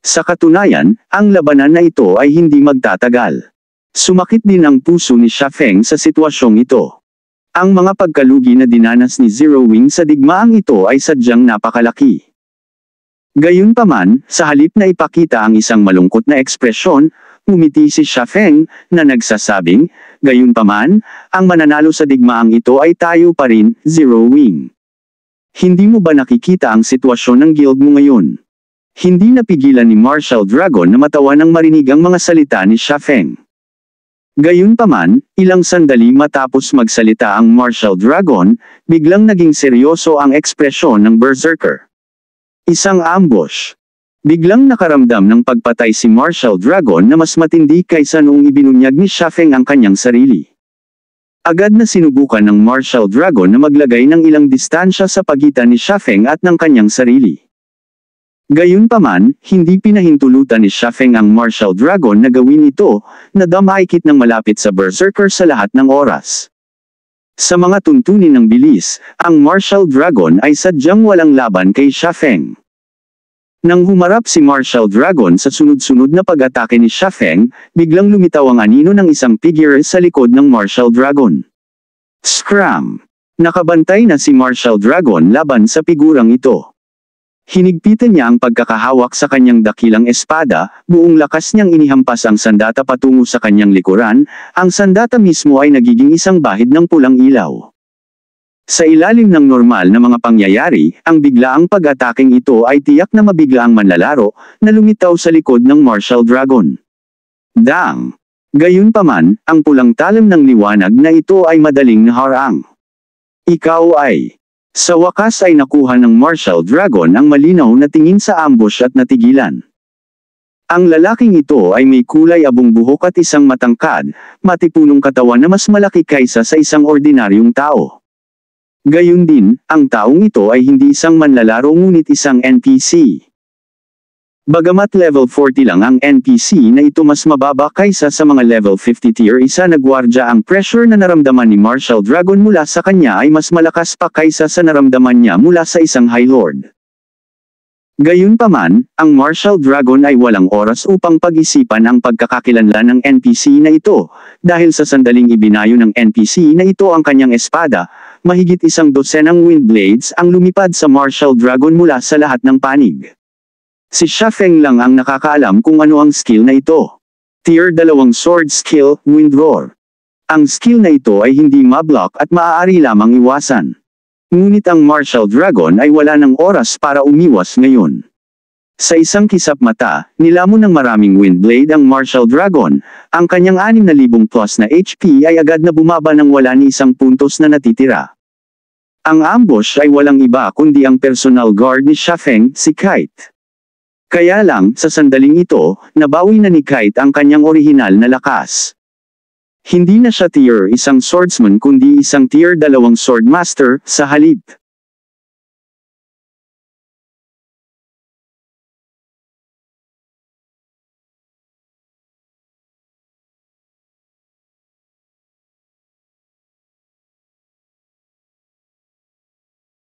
Sa katunayan, ang labanan na ito ay hindi magtatagal. Sumakit din ang puso ni Xia Feng sa sitwasyong ito. Ang mga pagkalugi na dinanas ni Zero Wing sa digmaang ito ay sadyang napakalaki. Gayunpaman, sa halip na ipakita ang isang malungkot na ekspresyon, umiti si Xia Feng, na nagsasabing, gayunpaman, ang mananalo sa digmaang ito ay tayo pa rin, Zero Wing. Hindi mo ba nakikita ang sitwasyon ng guild mo ngayon? Hindi napigilan ni Marshall Dragon na matawa ng marinig ang mga salita ni Xia Feng. Gayunpaman, ilang sandali matapos magsalita ang Martial Dragon, biglang naging seryoso ang ekspresyon ng Berserker. Isang ambush. Biglang nakaramdam ng pagpatay si Martial Dragon na mas matindi kaysa noong ibinunyag ni Shafeng ang kanyang sarili. Agad na sinubukan ng Martial Dragon na maglagay ng ilang distansya sa pagitan ni Shafeng at ng kanyang sarili. Gayunpaman, hindi pinahintulutan ni Shafeng ang Martial Dragon na gawin ito, na damaikit ng malapit sa Berserker sa lahat ng oras. Sa mga tuntunin ng bilis, ang Martial Dragon ay sadyang walang laban kay Shafeng. Nang humarap si Martial Dragon sa sunod-sunod na pag-atake ni Shafeng, biglang lumitaw ang anino ng isang figure sa likod ng Martial Dragon. Scram! Nakabantay na si Martial Dragon laban sa figurang ito. Hinigpitan niya ang pagkakahawak sa kanyang dakilang espada, buong lakas niyang inihampas ang sandata patungo sa kanyang likuran, ang sandata mismo ay nagiging isang bahid ng pulang ilaw. Sa ilalim ng normal na mga pangyayari, ang biglaang pag-ataking ito ay tiyak na mabiglaang manlalaro, na lumitaw sa likod ng Martial Dragon. Dang! Gayunpaman, ang pulang talam ng liwanag na ito ay madaling naharang. Ikaw ay sa wakas ay nakuha ng Martial Dragon ang malinaw na tingin sa ambush at natigilan. Ang lalaking ito ay may kulay abong buhok at isang matangkad, matipunong katawan na mas malaki kaysa sa isang ordinaryong tao. Gayun din, ang taong ito ay hindi isang manlalaro ngunit isang NPC. Bagamat level 40 lang ang NPC na ito mas mababa kaysa sa mga level 50 tier isa na gwardya ang pressure na naramdaman ni Marshall Dragon mula sa kanya ay mas malakas pa kaysa sa naramdaman niya mula sa isang High Lord. Gayunpaman, ang Marshall Dragon ay walang oras upang pag-isipan ang pagkakakilanlan ng NPC na ito, dahil sa sandaling ibinayo ng NPC na ito ang kanyang espada, mahigit isang dosenang wind blades ang lumipad sa Marshall Dragon mula sa lahat ng panig. Si Shafeng lang ang nakakaalam kung ano ang skill na ito. Tier 2 sword skill, Wind Roar. Ang skill na ito ay hindi mablock at maaari lamang iwasan. Ngunit ang Martial Dragon ay wala ng oras para umiwas ngayon. Sa isang kisap mata, nilamon ng maraming Windblade ang Martial Dragon, ang kanyang 6,000 plus na HP ay agad na bumaba ng wala ni isang puntos na natitira. Ang ambush ay walang iba kundi ang personal guard ni Shafeng, si Kite. Kaya lang, sa sandaling ito, nabawi na ni Kite ang kanyang orihinal na lakas. Hindi na siya tier isang swordsman kundi isang tier dalawang swordmaster, sa halip.